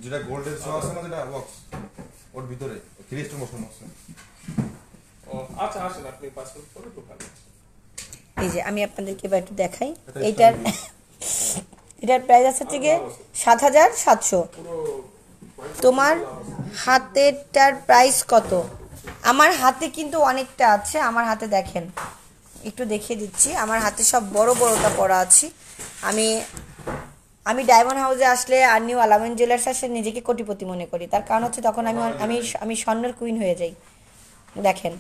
যেটা গোল্ডের ছ আছে না যেটা বক্স ওর ভিতরে স্টোন বসানো আছে। আচ্ছা আসেন আপনি পাঁচ মিনিট পরে দোকান এই যে আমি আপনাদেরকে এবার একটু দেখাই। এইটার এটার প্রাইস আছে হচ্ছে গিয়ে সাত হাজার সাতশো। তোমার হাতেরটার প্রাইস কত? আমার হাতে কিন্তু অনেকটা আছে আমার হাতে দেখেন। একটু দেখিয়ে দিচ্ছি আমার হাতে সব বড় বড়টা পড়া আছে। আমি আমি ডায়মন্ড হাউসে আসলে আর নিউ আলামিন জুয়েলার্স আসলে নিজেকে কোটিপতি মনে করি। তার কারণ হচ্ছে তখন আমি আমি আমি স্বর্ণের কুইন হয়ে যাই। দেখেন।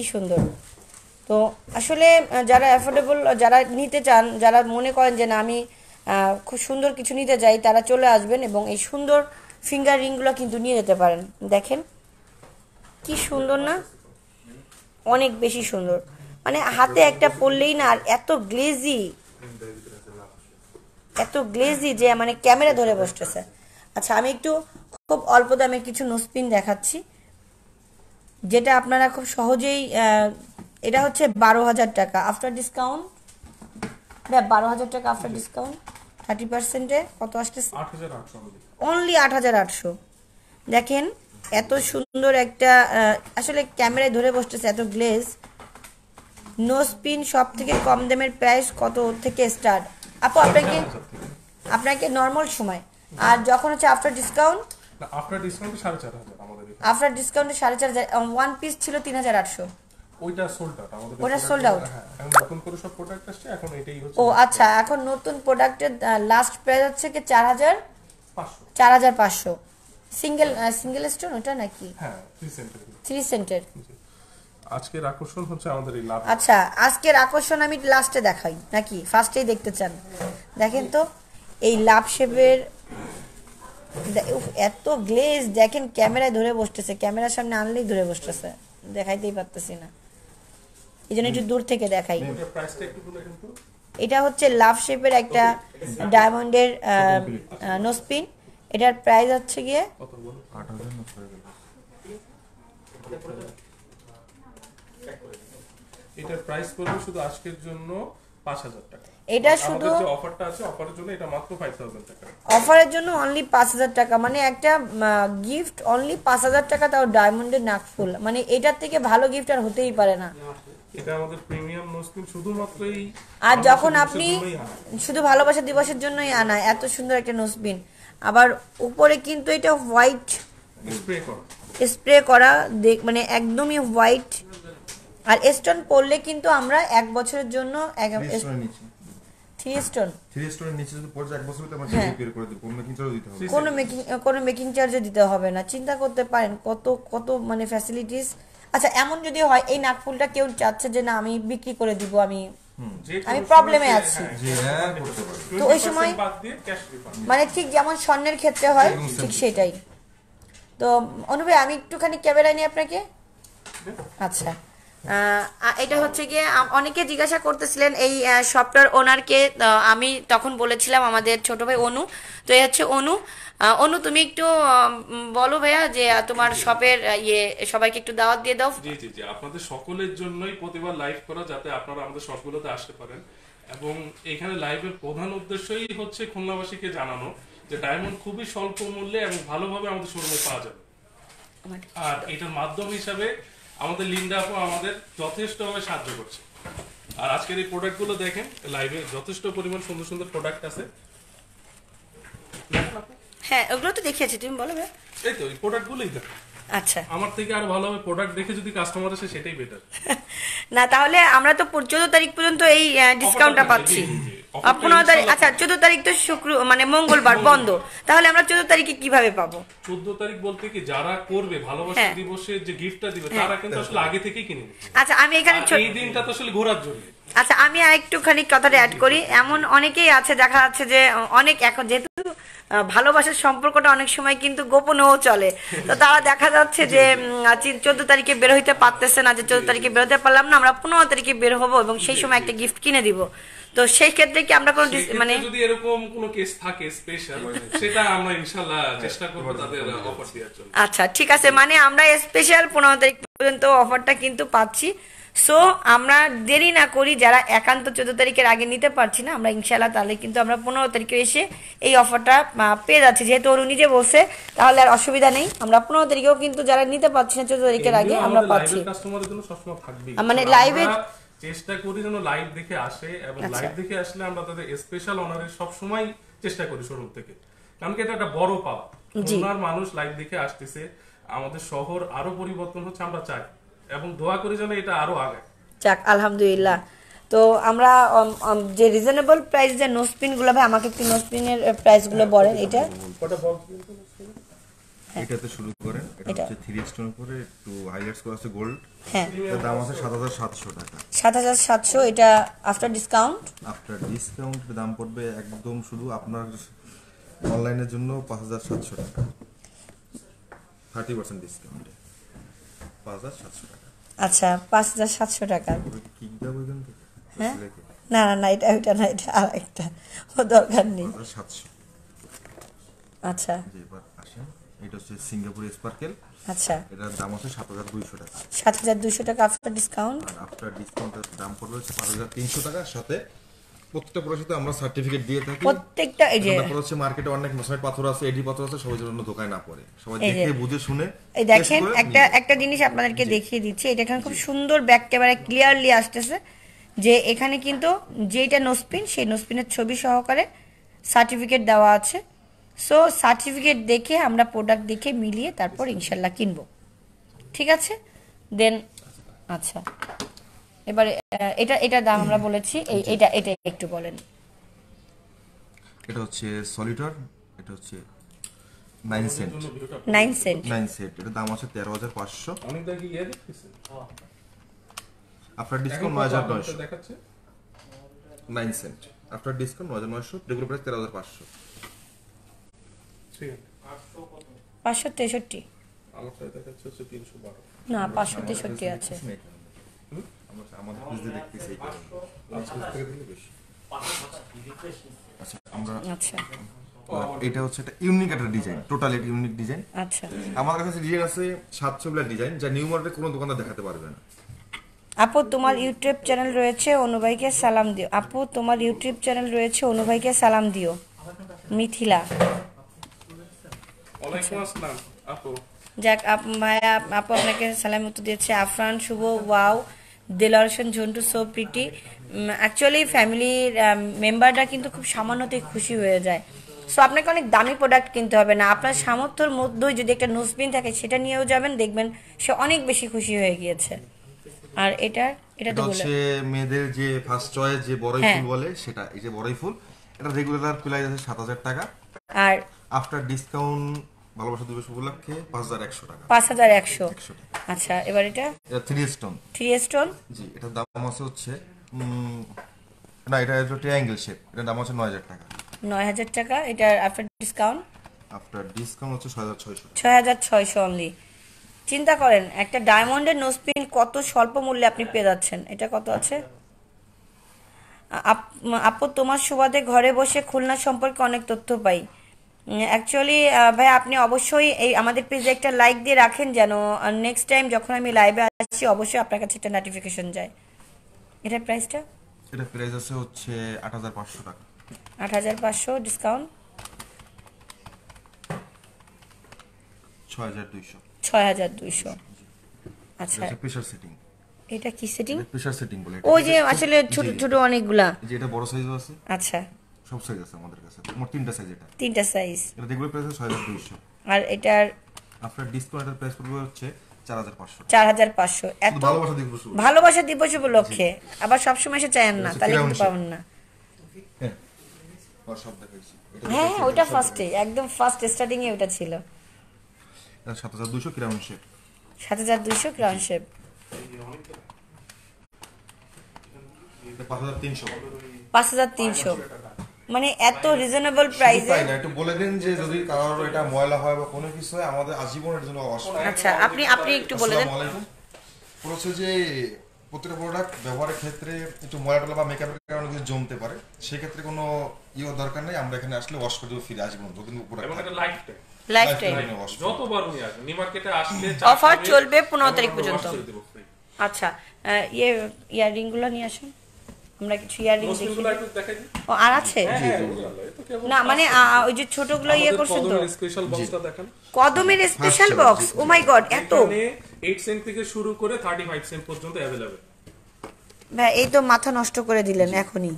কি সুন্দর। তো আসলে যারা অ্যাফোর্ডেবল যারা নিতে চান, যারা মনে করেন যে না, আমি খুব সুন্দর কিছু নিতে চাই, তারা চলে আসবেন এবং এই সুন্দর ফিঙ্গার রিংগুলো কিন্তু নিয়ে যেতে পারেন। দেখেন, কি সুন্দর না? অনেক বেশি সুন্দর। মানে হাতে একটা পরলেই না, আর এত গ্লেজি এত গ্লেজি যে মানে ক্যামেরা ধরে বসতেছে। আচ্ছা আমি একটু খুব অল্প দামে কিছু নোসপিন দেখাচ্ছি। যেটা আপনারা খুব সহজেই এটা হচ্ছে বারো হাজার টাকা। আফটার ডিসকাউন্ট হ্যাঁ বারো হাজার টাকা আফটার ডিসকাউন্ট থার্টি পার্সেন্টে কত আসতেছে? অনলি আট হাজার আটশো। দেখেন এত সুন্দর একটা আসলে ক্যামেরায় ধরে বসতেছে এত গ্লেজ নো স্পিন সব থেকে কম দামের প্রাইস কত থেকে স্টার্ট আপু আপনাকে আপনাকে নর্মাল সময়। আর যখন হচ্ছে আফটার ডিসকাউন্ট আপনার ডিসকাউন্ট সাড়ে চার হাজার। আফটার ডিসকাউন্টে সাড়ে চার হাজার ওয়ান পিস ছিল তিন হাজার আটশো। ওইটা সোল্ড আউট আমাদের ওটা out? হ্যাঁ এখন নতুন করে সব প্রোডাক্ট আসছে এখন এটাই হচ্ছে ও আচ্ছা এখন নতুন প্রোডাক্টের লাস্ট প্রাইস হচ্ছে কি চার হাজার? পাঁচশো। চার হাজার পাঁচশো। সিঙ্গেল সিঙ্গেল স্টোন ওটা নাকি? হ্যাঁ থ্রি সেন্টার থ্রি সেন্টের আজকের আকর্ষণ হচ্ছে আমাদের এই লাভ আচ্ছা আজকের আকর্ষণ আমি লাস্টে দেখাই নাকি? ফার্স্টেই দেখতে চান। দেখেন তো এই লাভ শেপের এত গ্লেজ দেখেন ক্যামেরায় ধরে বসতেছে। ক্যামেরার সামনে আনলেই ধরে বসতেছে। দেখাইতেই পারতেছি না। এই জন্য একটু দূর থেকে দেখাই। এটা হচ্ছে লাভ শেপের একটা ডায়মন্ডের নোসপিন এটার প্রাইস হচ্ছে গিয়ে এটার প্রাইস পড়বে শুধু আজকের জন্য পাঁচ হাজার টাকা। এটা শুধু অফারটা আছে অফারের জন্য এটা মাত্র ফাইভ থাউজেন্ড টাকা। অফারের জন্য অনলি পাঁচ হাজার টাকা। মানে একটা গিফট অনলি পাঁচ হাজার টাকা তাও ডায়মন্ডের নাকফুল। মানে এটার থেকে ভালো গিফট আর হতেই পারে না। এটা আমাদের প্রিমিয়াম নোসপিন শুধুমাত্র এই আর যখন আপনি শুধু ভালোবাসা দিবসের জন্যই আনা এত সুন্দর একটা নোসবিন আবার উপরে কিন্তু এটা হোয়াইট স্প্রে করা। স্প্রে করা দেখ মানে একদমই হোয়াইট আর স্টোন পরলে কিন্তু আমরা এক বছরের জন্য থ্রি স্টোন থ্রি স্টোনের নিচে যদি পড়ে এক বছর আমরা হ্যাঁ। রিপেয়ার করে দিব মেকিং চার্জও দিতে হবে। কোনো মেকিং কোনো মেকিং দিতে হবে না। চিন্তা করতে পারেন কত কত মানে ফ্যাসিলিটিস আচ্ছা এমন যদি হয় এই নাকফুলটা কেউ চাচ্ছে যে না আমি বিক্রি করে দিব আমি আমি প্রবলেমে আছি। হ্যাঁ, হ্যাঁ তো ওই সময়- 20% বাদ দিয়ে ক্যাশ রিফান্ড মানে ঠিক যেমন স্বর্ণের ক্ষেত্রে হয় ঠিক সেটাই। তো অনুভব আমি একটুখানি ক্যামেরা নিই আপনাকে? আচ্ছা। এটা হচ্ছে গিয়ে অনেকে জিজ্ঞাসা করতেছিলেন এই শপটার ওনারকে আমি তখন বলেছিলাম আমাদের ছোট ভাই অনু তো এই হচ্ছে অনু। অনু তুমি একটু বলো ভাইয়া যে তোমার শপের ইয়ে সবাইকে একটু দাওয়াত দিয়ে দাও। জি জি জি আপনাদের সকলের জন্যই প্রতিবার লাইভ করা যাতে আপনারা আমাদের সবগুলোতে আসতে পারেন। এবং এখানে লাইভের প্রধান উদ্দেশ্যই হচ্ছে খুলনাবাসীকে জানানো যে ডায়মন্ড খুবই স্বল্প মূল্যে এবং ভালোভাবে আমাদের শোরুমে পাওয়া যাবে। আর এটার মাধ্যম হিসাবে আমাদের লিন্ডা আপু আমাদের যথেষ্টভাবে সাহায্য করছে। আর আজকের এই প্রোডাক্টগুলো দেখেন লাইভে যথেষ্ট পরিমাণ সুন্দর সুন্দর প্রোডাক্ট আছে। হ্যাঁ ওগুলো তো দেখিয়েছি তুমি বলো এই তো এই প্রোডাক্টগুলোই দেখেন আচ্ছা। আমার থেকে আর ভালোভাবে প্রোডাক্ট দেখে যদি কাস্টমার আসে সেটাই বেটার না তাহলে আমরা তো চোদ্দ তারিখ পর্যন্ত এই ডিসকাউন্টটা পাচ্ছি। পনেরো তারিখ আচ্ছা চোদ্দ তারিখ তো শুক্র মানে মঙ্গলবার বন্ধ। তাহলে আমরা চোদ্দ তারিখে কীভাবে পাবো? চোদ্দ তারিখ বলতে কি যারা করবে ভালোবাসা হ্যাঁ। দিবসে যে গিফটটা দিবে তারা কিন্তু আসলে আগে থেকেই কিনে আচ্ছা আমি এখানে এই দিনটা তো আসলে ঘোরার জন্য। আচ্ছা আমি আর একটুখানি কথাটা অ্যাড করি। এমন অনেকেই আছে দেখা যাচ্ছে যে অনেক এখন যেহেতু ভালোবাসার সম্পর্কটা অনেক সময় কিন্তু গোপনেও চলে। তো তারা দেখা যাচ্ছে যে চোদ্দ তারিখে বের হইতে পারতেছে না যে চোদ্দ তারিখে বের হতে পারলাম না আমরা পনেরো তারিখে বের হব এবং সেই সময় একটা গিফট কিনে দিব। তো সেই ক্ষেত্রে কি আমরা কোনো মানে যদি এরকম কোনো কেস থাকে স্পেশাল সেটা আমরা ইনশাল্লাহ চেষ্টা করব তাদের অফার দেওয়ার জন্য। আচ্ছা ঠিক আছে। মানে আমরা স্পেশাল পনেরো তারিখ পর্যন্ত অফারটা কিন্তু পাচ্ছি। সো আমরা দেরি না করি যারা একান্ত চোদ্দ তারিখের আগে নিতে পারছি না আমরা ইনশাল্লাহ তাহলে কিন্তু আমরা পনেরো তারিখে এসে এই অফারটা পেয়ে যাচ্ছি। যেহেতু ওর নিজে বলছে তাহলে আর অসুবিধা নেই। আমরা পনেরো তারিখেও কিন্তু যারা নিতে পারছি না চোদ্দ তারিখের আগে আমরা পাচ্ছি। মানে এ- চেষ্টা করি যেন লাইভ দেখে আসে এবং আচ্ছা। লাইভ দেখে আসলে আমরা তাদের স্পেশাল অনারের সব সময় চেষ্টা করি শোরুম থেকে। কারণ কি এটা একটা বড় পাওয়া। মানুষ লাইভ দেখে আসতেছে। আমাদের শহর আরও পরিবর্তন হচ্ছে আমরা চাই। এবং দোয়া করি যেন এটা আরও আগে যাক আলহামদুলিল্লাহ। তো আমরা যে রিজনেবল প্রাইস যে নোসপিনগুলো ভাই আমাকে একটু নোসপিনের প্রাইসগুলো বলেন এটা? এটাতে শুরু করেন এটা এটা। হচ্ছে থ্রি স্টোন উপরে একটু হাইলাইটস করা আছে গোল্ড হ্যাঁ। দাম আছে সাত হাজার সাতশো টাকা। সাত হাজার সাতশো এটা আফটার ডিসকাউন্ট আফটার ডিসকাউন্ট দাম পড়বে একদম শুধু আপনার অনলাইনের জন্য পাঁচ হাজার সাতশো টাকা। থার্টি পার্সেন্ট ডিসকাউন্টে পাঁচ হাজার সাতশো টাকা। আচ্ছা পাঁচ হাজার সাতশো টাকা। হ্যাঁ? না না না এটা ওইটা না এটা আর একটা ও দরকার নেই। সাতশো। আচ্ছা। এটা হচ্ছে সিঙ্গাপুর স্পার্কেল। আচ্ছা। এটার দাম আছে সাত হাজার দুইশো টাকা। সাত হাজার দুশো টাকা আফটার ডিসকাউন্ট আফটার ডিসকাউন্টের দাম পড়বে হচ্ছে পাঁচ হাজার তিনশো টাকার সাথে প্রত্যেকটা প্রোডাক্টে আমরা সার্টিফিকেট দিয়ে থাকি। প্রত্যেকটা এই যে তারপর হচ্ছে মার্কেটে অনেক মশাইট পাথর আছে এডি পাথর আছে সবাই জন্য দোকানে না পড়ে। সবাই দেখে বুঝে শুনে এই দেখেন একটা একটা জিনিস আপনাদেরকে দেখিয়ে দিচ্ছি এটা এখানে খুব সুন্দর ব্যাক ক্যামেরা ক্লিয়ারলি আসতেছে যে এখানে কিন্তু যেটা নোসপিন সেই নোসপিনের ছবি সহকারে সার্টিফিকেট দেওয়া আছে। সো সার্টিফিকেট দেখে আমরা প্রোডাক্ট দেখে মিলিয়ে তারপর ইনশাল্লাহ কিনবো। ঠিক আছে? দেন আচ্ছা। এবারে এটা এটা দাম আমরা বলেছি এই এটা এটা একটু বলেন। এটা হচ্ছে সলিটার এটা হচ্ছে নাইন সেন্ট জন্য ভিডিওটা নাইন সেন্ট নাইন সেন্ট এটার দাম আছে তেরো হাজার পাঁচশো। অনেক দাগে ইয়ে দেখতেছেন। আফটার ডিসকাউন্ট কত নয় হাজার আপনার নয়শো। দেখাচ্ছে? নাইন সেন্ট আফটার ডিসকাউন্ট নয় হাজার নয়শো রেগুলার প্রাইস তেরো হাজার পাঁচশো। ঠিক আছে। পাঁচশো তেষট্টি। আমারটা দেখাচ্ছে হচ্ছে তিনশো বারো। না পাঁচশো তেষট্টি আছে। আমরা আমাদের খুঁজতে দেখতেছি আচ্ছা। আমরা আচ্ছা এটা হচ্ছে একটা ইউনিক একটা ডিজাইন টোটালি ইউনিক ডিজাইন আচ্ছা। আমার কাছে ডিজাইন আছে সাতশো গুলা ডিজাইন যা নিউ মার্কেটে কোনো দোকানদার দেখাতে পারবে না। আপু তোমার ইউটিউব চ্যানেল রয়েছে অনুভাইকে সালাম দিও। আপু তোমার ইউটিউব চ্যানেল রয়েছে অনুভাইকে সালাম দিও। মিথিলা। যাক আপ ভাইয়া আপু আপনাকে সালাম উত্তর দিয়েছে। Afran Shuvo wow. Delar Hossain Jhontu so pretty actually ফ্যামিলির মেম্বাররা কিন্তু খুব সামান্যতেই খুশি হয়ে যায়। সো আপনাকে অনেক দামি প্রোডাক্ট কিনতে হবে না। আপনার সামর্থ্যর মধ্যেই যদি একটা নোসপিন থাকে সেটা নিয়েও যাবেন দেখবেন সে অনেক বেশি খুশি হয়ে গিয়েছে। আর এটার এটা তো এটা বলে হচ্ছে মেয়েদের যে ফার্স্ট চয়েস যে বড়ই হ্যাঁ। ফুল বলে সেটা এই যে বড়ই ফুল এটা রেগুলার প্রাইস আছে সাত হাজার টাকা। আর আফটার ডিসকাউন্ট ভালোবাসা দিবস উপলক্ষে পাঁচ হাজার একশো টাকা। পাঁচ হাজার একশো। আচ্ছা এবার এটা? এটা থ্রি স্টোন থ্রি স্টোন জি এটার দাম আছে হচ্ছে না এটা হচ্ছে ট্রায়াঙ্গেল শেপ এটার দাম হচ্ছে নয় হাজার টাকা। নয় হাজার টাকা এটার আফটার ডিসকাউন্ট আফটার ডিসকাউন্ট হচ্ছে ছয় হাজার ছয়শো ছয় হাজার ছয়শো অনলি চিন্তা করেন একটা ডায়মন্ডের নোসপিন কত স্বল্প মূল্যে আপনি পেয়ে যাচ্ছেন? এটা কত আছে? আপ- আপু তোমার সুবাদে ঘরে বসে খুলনা সম্পর্কে অনেক তথ্য পাই। অ্যাকচুয়ালি ভাই আপনি অবশ্যই এই আমাদের পেজে একটা লাইক দিয়ে রাখেন যেন নেক্সট টাইম যখন আমি লাইভে আসছি অবশ্যই আপনার কাছে একটা নোটিফিকেশন যায়। এটার প্রাইসটা এটা প্রাইস আছে হচ্ছে আট হাজার পাঁচশো টাকা। আট হাজার পাঁচশো ডিসকাউন্ট ছয় হাজার দুইশো। ছয় হাজার দুইশো। আচ্ছা। সেটিং এটা কি সেটিং প্রেশার সেটিং বলে এটা। ওই যে আসলে ছোট ছোট অনেকগুলা। যে এটা বড় সাইজও আছে। আচ্ছা। সব সাইজ আছে আমাদের কাছে। মোট তিনটা সাইজ এটা। তিনটা সাইজ এটা দেখবে প্রাইস 6200 আর এটার আফটার ডিসকাউন্ট এর প্রাইস পড়বে হচ্ছে 4500 4500 এত ভালোবাসা দিব দিবস ভালোবাসা দিব দিবস লক্ষ্যে আবার সব সময় এসে চায়েন না তাহলে কিন্তু পাবেন না। হ্যাঁ। ওটা ফার্স্টে হ্যাঁ, একদম ফার্স্ট স্টার্টিং এ ওটা ছিল 7200 ক্রাউন শেপ 7200 ক্রাউন শেপ 5300 5300 মানে এত রিজনেবল প্রাইসে না একটু বলে দিন যে যদি কারোর এটা ময়লা হয় বা কোনো কিছু হয় আমাদের আজীবনের জন্য অসুবিধা আচ্ছা আপনি আপনি একটু বলে দেন। আসসালামু আলাইকুম। পুরো হচ্ছে যে প্রত্যেকটা প্রোডাক্ট ব্যবহারের ক্ষেত্রে একটু ময়লা টলা বা মেকআপের কারণে কিছু জমতে পারে। সেক্ষেত্রে কোনো ইয়ে দরকার নেই আমরা এখানে আসলে ওয়াশ করে ফিরে আসব যতদিন প্রোডাক্ট থাকে লাইফ টাইম লাইফ টাইম যতবার উনি আসবেন নিউ মার্কেটে আসলে Offer চলবে 15 তারিখ পর্যন্ত। আচ্ছা ইয়ে ইয়াররিংগুলো নিয়ে আসুন। আমরা কিছু ইয়াররিং দেখি মসলিনগুলো একটু দেখাই দিই। ও আর আছে হ্যাঁ, এই তো কেবল না মানে আহ, ওই যে ছোটগুলো ইয়ে আমাদের করছেন তো কদমের স্পেশাল বক্সটা দেখেন কদমের special First box oh my God এত এখানে 8 সেন্ট থেকে শুরু করে 35 সেন্ট পর্যন্ত अवेलेबल ভাই এই তো মাথা নষ্ট করে দিলেন এখনই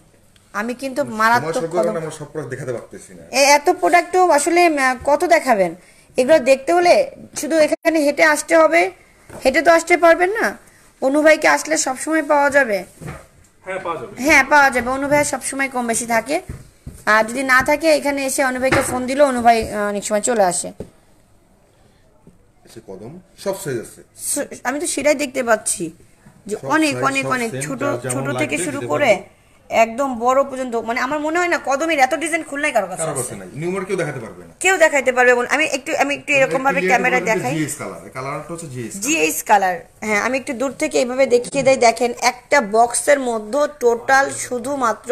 আমি কিন্তু সময় মারাত্মক স্বল্প কদম কারণে আমরা সব প্রোডাক্ট দেখাতে পারতেছি না এ- এত প্রোডাক্টও আসলে উম, কত দেখাবেন এগুলো দেখতে হলে শুধু এখানে হেঁটে আসতে হবে হেঁটে তো আসতে পারবেন না অনুভাইকে আসলে সবসময় পাওয়া যাবে হ্যাঁ পাওয়া যাবে। হ্যাঁ পাওয়া যাবে। অনুভাই সবসময় কম বেশি থাকে। আর যদি না থাকে এখানে এসে অনুভাইকে ফোন দিলেও অনুভাই অনেক সময় চলে আসে। সে কদম। সব সাইজ আছে। আমি তো সেটাই দেখতে পাচ্ছি। যে অনেক অনেক অনেক ছোট ছোট থেকে শুরু করে। একদম বড় পর্যন্ত মানে আমার মনে হয় না কদমের এত ডিজাইন খুলনায় কারও কাছে কারও আছে। কাছে নাই নিউ মার্কেও দেখাতে পারবে না। কেউ দেখাইতে পারবে বলে আমি একটু আমি একটু এরকম ভাবে ক্যামেরায় দেখাই। জিএস কালার কালারটা হচ্ছে জিএস জিএইচ কালার হ্যাঁ আমি একটু দূর থেকে এইভাবে দেখিয়ে দেই। দেখেন একটা বক্সের মধ্যে টোটাল শুধুমাত্র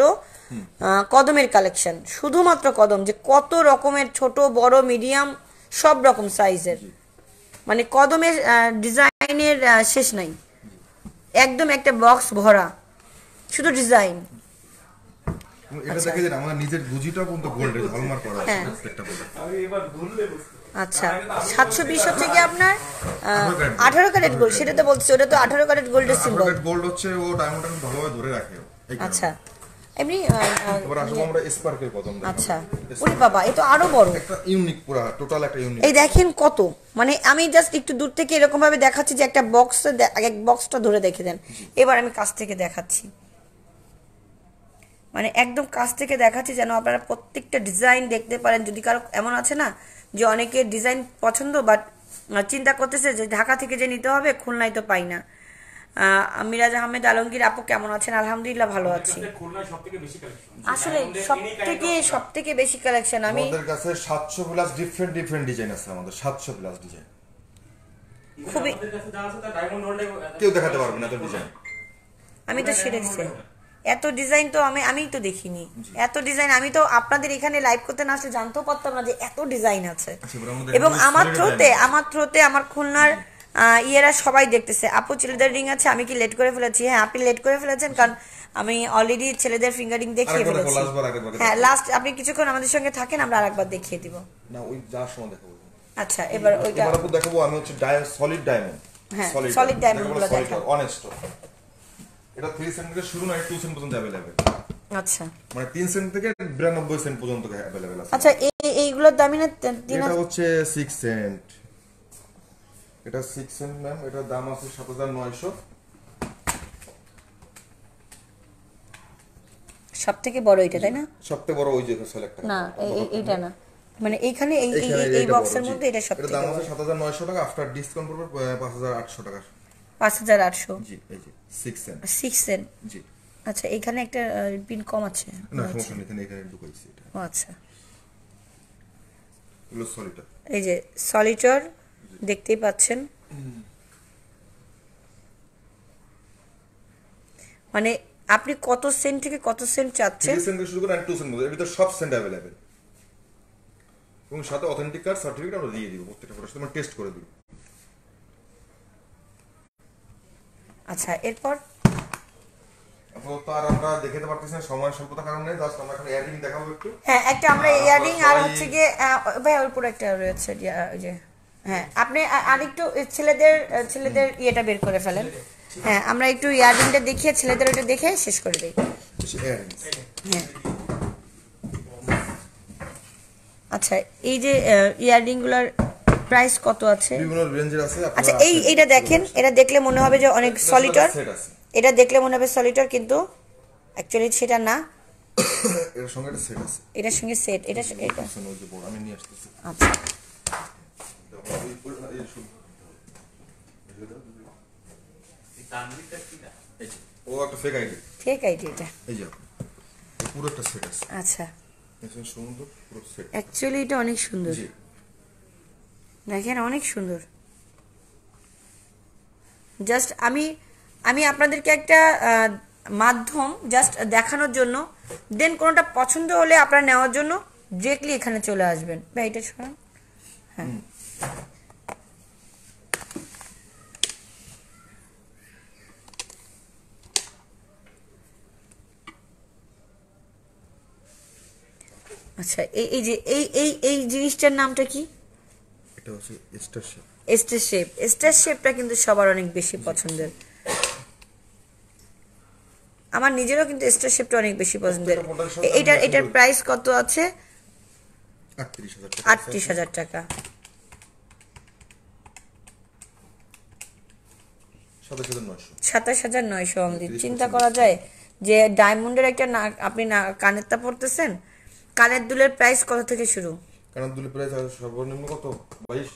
কদমের কালেকশন শুধুমাত্র কদম যে কত রকমের ছোট বড় মিডিয়াম সব রকম সাইজের মানে কদমের ডিজাইনের শেষ নাই। একদম একটা বক্স ভরা। শুধু ডিজাইন এটা দেখে যেন আমার নিজের গুজিটাও কিন্তু গোল্ডের হলমার্ক করা আছে হ্যাঁ। প্রত্যেকটা প্রোডাক্ট আমি এবার ভুললে আচ্ছা সাতশো বিশ হচ্ছে কি আপনার? আঠারো ক্যারেট গোল্ড সেটা তো বলছি ওটা তো আঠারো ক্যারেট গোল্ডের সিম্বল গোল্ড হচ্ছে ও ডায়মন্ডটা ভালোভাবে ধরে রাখে। আচ্ছা। এমনি আসলে আমরা কদম দেখাবো। আচ্ছা। ওরে বাবা এ তো আরও বড়। একটা ইউনিক পুরা টোটাল একটা ইউনিক এই দেখেন কত মানে আমি জাস্ট একটু দূর থেকে এরকম ভাবে দেখাচ্ছি যে একটা বক্স এক বক্সটা ধরে দেখে দেন। এবার আমি কাছ থেকে দেখাচ্ছি। মানে একদম কাছ থেকে দেখাচ্ছি যেন আপনারা প্রত্যেকটা ডিজাইন দেখতে পারেন। যদি কারও এমন আছে না যে অনেকে ডিজাইন পছন্দ বাট চিন্তা করতেছে যে ঢাকা থেকে যে নিতে হবে খুলনায় তো পাই না। মিরাজ আহমেদ আলমগীর আপু কেমন আছেন? আলহামদুলিল্লাহ ভালো আছি। আসলে সব থেকে সব থেকে বেশি কালেকশন আমি আমাদের কাছে সাতশো প্লাস ডিফারেন্ট ডিফারেন্ট ডিজাইন আছে আমাদের সাতশো প্লাস ডিজাইন খুবই- আমাদের কাছে যা আছে তা ডায়মন্ড হোল্ডে কেউ দেখাতে পারবে না এত ডিজাইন আমি তো দিচ্ছি এত ডিজাইন তো আমি আমিই তো দেখিনি। এত ডিজাইন আমি তো আপনাদের এখানে লাইভ করতে না আসলে জানতেও পারতাম না যে এত ডিজাইন আছে। আচ্ছা, এবং আমার থ্রোতে আমার থ্রোতে আমার খুলনার ইয়েরা সবাই দেখতেছে। আপু ছেলেদের রিং আছে আমি কি লেট করে ফেলেছি? হ্যাঁ আপনি লেট করে ফেলেছেন কারণ আমি অলরেডি ছেলেদের ফিঙ্গারিং দেখিয়ে ফেলেছি। হ্যাঁ লাস্ট আপনি কিছুক্ষণ আমাদের সঙ্গে থাকেন আমরা আরেকবার দেখিয়ে দিব। না ওই সময় দেখাবো আচ্ছা এবার ওইটা দেখাবো আমি হচ্ছে সলিড ডায়মন্ড হ্যাঁ, solid diamond গুলো দেখান। অনেস্ট এটা থ্রি সেন্ট থেকে শুরু নয় টু সেন্ট পর্যন্ত অ্যাভেলেবেল আচ্ছা। মানে তিন সেন্ট থেকে বিরানব্বই সেন্ট পর্যন্ত অ্যাভেলেবেল আছে। আচ্ছা এই এইগুলোর দামি না এটা হচ্ছে সিক্স সেন্ট এটা সিক্স সেন্ট ম্যাম এটার দাম আছে সাত হাজার নয়শো। সব থেকে বড় এটা তাই না? সবথেকে বড় ওই যে সিলেক্ট না এই- এই- এইটা না। মানে এইখানে এই এই- বক্সের মধ্যে এটা সব এটার থেকে দাম আছে বড়। সাত হাজার নয়শো টাকা আফটার ডিসকাউন্ট পড়বে পাঁচ হাজার আটশো টাকা। পাঁচ হাজার আটশো। আচ্ছা এখানে একটা পিন কম আছে। এটা। আচ্ছা। এই যে সলিটর দেখতেই পাচ্ছেন। মানে আপনি কত সেন্ট থেকে কত সেন্ট চাচ্ছেন? সেন্ট থেকে শুরু করে টু সেন্ট এর ভিতরে সব সেন্ট অ্যাভেলেবেল এবং সাথে অথেন্টিক কার্ড সার্টিফিকেট আমরা দিয়ে দিব প্রত্যেকটা ফটোর সাথে টেস্ট করে দিব। আচ্ছা এরপর? আপাতত আর আমরা দেখাতে পারতেছি না সময় স্বল্পতার কারণে। জাস্ট আমরা এখন এয়ারিং দেখাবো একটু। হ্যাঁ একটা আমরা আর আর হচ্ছে গিয়ে ভাই ওর উপর একটা রয়েছে যে হ্যাঁ আপনি আরেকটু ছেলেদের ছেলেদের ইয়েটা বের করে ফেলেন। হ্যাঁ আমরা একটু ইয়াররিংটা দেখিয়ে ছেলেদের ওটা দেখে শেষ করে দিই। হ্যাঁ। আচ্ছা এই যে ইয়াররিংগুলোর প্রাইস কত আছে? বিভিন্ন রেঞ্জের আছে আচ্ছা এই এটা দেখেন এটা দেখলে মনে হবে যে অনেক সলিটর এটা দেখলে মনে হবে সলিটর কিন্তু অ্যাকচুয়ালি সেটা না। এর সঙ্গে একটা সেট আছে। এটার সঙ্গে সেট এটা এটা। আমি নিয়ে আসতেছি। আচ্ছা। ও একটা ফেক আইডি ঠিক আছে এটা। এই যে পুরো একটা সেট আছে। আচ্ছা। সুন্দর পুরো সেট অ্যাকচুয়ালি এটা অনেক সুন্দর। জি। দেখেন অনেক সুন্দর। জাস্ট আমি আমি আপনাদেরকে একটা মাধ্যম জাস্ট দেখানোর জন্য দেন কোনোটা পছন্দ হলে আপনারা নেওয়ার জন্য ডিরেক্টলি এখানে চলে আসবেন। ভাই এটা শোনান হ্যাঁ। আচ্ছা এই এই যে এই এই এই জিনিসটার নামটা কি? এটা হচ্ছে star shape star shape star শেপটা কিন্তু সবার অনেক বেশি পছন্দের। আমার নিজেরও কিন্তু স্টার শেপটা অনেক বেশি পছন্দের। এটার এটার প্রাইস কত আছে? আটত্রিশ হাজার টাকা। সাতাশ হাজার নয়শো। অনলি চিন্তা করা যায় যে ডায়মন্ডের একটা না আপনি না কানেরটা পড়তেছেন কানের দুলের প্রাইস কত থেকে শুরু? কারণ দুলি সর্বনিম্ন কত? বাইশ?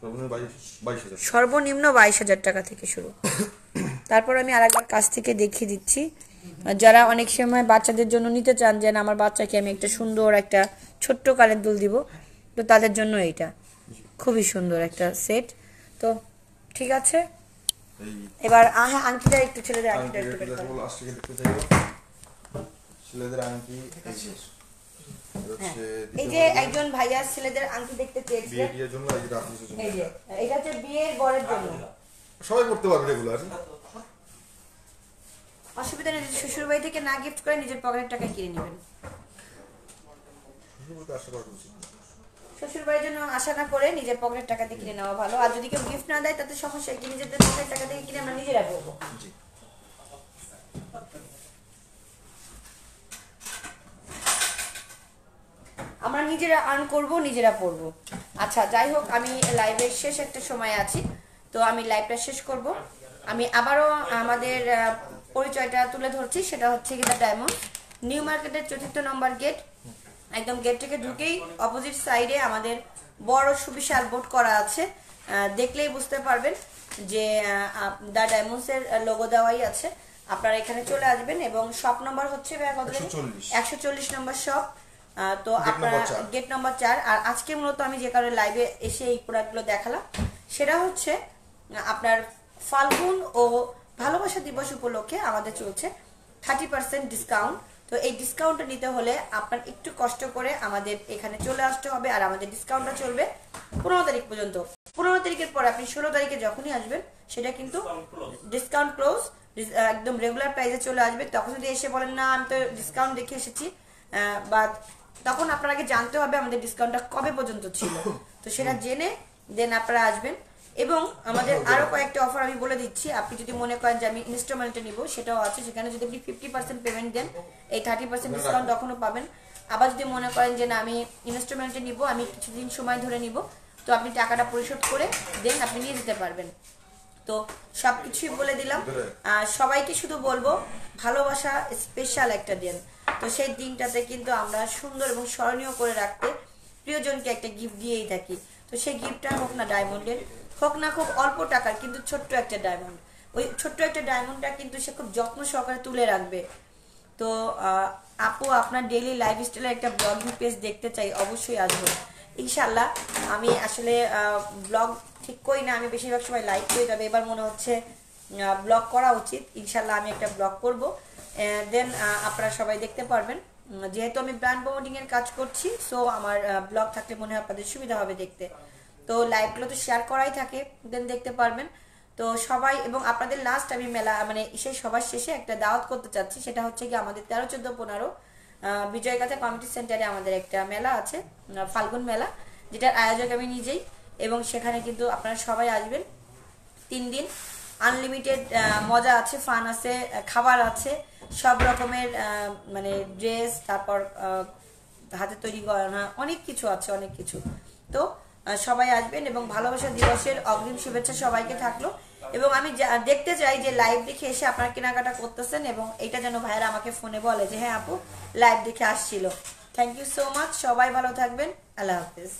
সর্বনিম্ন বাইশ বাইশ হাজার। সর্বনিম্ন বাইশ হাজার টাকা থেকে শুরু। তারপর আমি আরেকবার কাছ থেকে দেখিয়ে দিচ্ছি। যারা অনেক সময় বাচ্চাদের জন্য নিতে চান যে না আমার বাচ্চাকে আমি একটা সুন্দর একটা ছোট্ট কানের দুল দিব তো তাদের জন্য এইটা। খুবই সুন্দর একটা সেট। তো ঠিক আছে? এবার আহ আংটিটা একটু ছেলেদের আংটিটা একটু ছেলেদের আংটি এই যে এটা হচ্ছে এই যে একজন ভাইয়া ছেলেদের আংটি দেখতে বিয়ে চেয়েছিলেন জন্য এই যে জন্য এই যে এটা হচ্ছে বিয়ের বরের জন্য। সবাই করতে পারবে রেগুলার। অসুবিধা নেই শ্বশুর বাড়ি থেকে না গিফট করে নিজের পকেটের টাকায় কিনে নেবেন। শ্বশুর বাড়ির জন্য আশা না করে নিজের পকেটের টাকা দিয়ে কিনে নেওয়া ভালো। আর যদি কেউ গিফট না দেয় তাতে সমস্যা কি? নিজেদের পকেটের টাকা দিয়ে কিনে আমরা নিজেরা করব জি। আমরা নিজেরা আর্ন করব নিজেরা পড়ব। আচ্ছা যাই হোক আমি লাইভের শেষ একটা সময় আছি। তো আমি লাইভটা শেষ করব। আমি আবারও আমাদের পরিচয়টা তুলে ধরছি সেটা হচ্ছে গিয়ে ডায়মন্ড নিউ মার্কেটের চতুর্থ নম্বর গেট একদম গেট থেকে ঢুকেই অপোজিট সাইডে আমাদের বড় সুবিশাল বোর্ড করা আছে। দেখলেই বুঝতে পারবেন যে দ্য ডায়মন্ডসের লোগো দেওয়াই আছে। আপনারা এখানে চলে আসবেন এবং শপ নম্বর হচ্ছে ভাইয়া কত জানি? 140 একশো চল্লিশ নম্বর শপ তো আপনারা গেট নম্বর চার। আর আজকে মূলত আমি যে কারণে লাইভে এসে এই প্রোডাক্টগুলো দেখালাম সেটা হচ্ছে আপনার ফাল্গুন ও ভালোবাসা দিবস উপলক্ষে আমাদের চলছে থার্টি পার্সেন্ট ডিসকাউন্ট তো এই ডিসকাউন্টটা নিতে হলে আপনার একটু কষ্ট করে আমাদের এখানে চলে আসতে হবে আর আমাদের ডিসকাউন্টটা চলবে পনেরো তারিখ পর্যন্ত। পনেরো তারিখের পর আপনি ষোলো তারিখে যখনই আসবেন সেটা কিন্তু ডিসকাউন্ট ক্লোজ একদম রেগুলার প্রাইসে চলে আসবে। তখন যদি এসে বলেন না আমি তো ডিসকাউন্ট দেখে এসেছি বা তখন আপনার আগে জানতে হবে আমাদের ডিসকাউন্টটা কবে পর্যন্ত ছিল। তো সেটা জেনে দেন আপনারা আসবেন। এবং আমাদের আরও কয়েকটা অফার আমি বলে দিচ্ছি। আপনি যদি মনে করেন যে আমি ইনস্টলমেন্টে নিব সেটাও আছে। সেখানে যদি আপনি ফিফটি পার্সেন্ট পেমেন্ট দেন এই থার্টি পার্সেন্ট ডিসকাউন্ট তখনও পাবেন। আবার যদি মনে করেন যে না আমি ইনস্টলমেন্টে নিব আমি কিছুদিন সময় ধরে নিব তো আপনি টাকাটা পরিশোধ করে দেন আপনি নিয়ে যেতে পারবেন। তো সবকিছুই বলে দিলাম। আর সবাইকে শুধু বলব ভালোবাসা স্পেশাল একটা দিন। তো সেই দিনটাতে কিন্তু আমরা সুন্দর এবং স্মরণীয় করে রাখতে প্রিয়জনকে একটা গিফট দিয়েই থাকি। তো সেই গিফটটা হোক না ডায়মন্ডের হোক না খুব অল্প টাকার কিন্তু ছোট্ট একটা ডায়মন্ড ওই ছোট্ট একটা ডায়মন্ডটা কিন্তু সে খুব যত্ন সহকারে তুলে রাখবে। তো আপু, আপনার ডেইলি লাইফস্টাইলের একটা ব্লগিং পেজ দেখতে চাই, অবশ্যই আসব। ইনশাল্লাহ আমি আসলে ব্লগ ঠিক করি না, আমি বেশিরভাগ সময় লাইক করি, তবে এবার মনে হচ্ছে ব্লগ করা উচিত। ইনশাল্লাহ আমি একটা ব্লগ করব। দেন আপনারা সবাই দেখতে পারবেন। যেহেতু আমি ব্র্যান্ড এর কাজ করছি সো আমার ব্লগ থাকলে মনে হয় আপনাদের সুবিধা হবে দেখতে। তো লাইভগুলো তো শেয়ার করাই থাকে দেন দেখতে পারবেন। তো সবাই, এবং আপনাদের লাস্ট আমি মেলা মানে সেই সবার শেষে একটা দাওয়াত করতে চাচ্ছি, সেটা হচ্ছে কি আমাদের তেরো, চোদ্দ, পনেরো বিজয়গাথা কমিটি সেন্টারে আমাদের একটা মেলা আছে ফাল্গুন মেলা, যেটার আয়োজক আমি নিজেই, এবং সেখানে কিন্তু আপনারা সবাই আসবেন। তিন দিন আনলিমিটেড মজা আছে ফান আছে, খাবার আছে সব রকমের মানে ড্রেস তারপর হাতে তৈরি গয়না, অনেক কিছু আছে, অনেক কিছু। তো সবাই আসবেন এবং ভালোবাসা দিবসের অগ্রিম শুভেচ্ছা সবাইকে থাকল। এবং আমি দেখতে চাই যে লাইভ দেখে এসে আপনার কেনাকাটা করতেছেন এবং এটা যেন ভাইরা আমাকে ফোনে বলে যে হ্যাঁ আপু লাইভ দেখে আসছিল। থ্যাংক ইউ সো মাচ সবাই ভালো থাকবেন, আল্লাহ হাফিজ।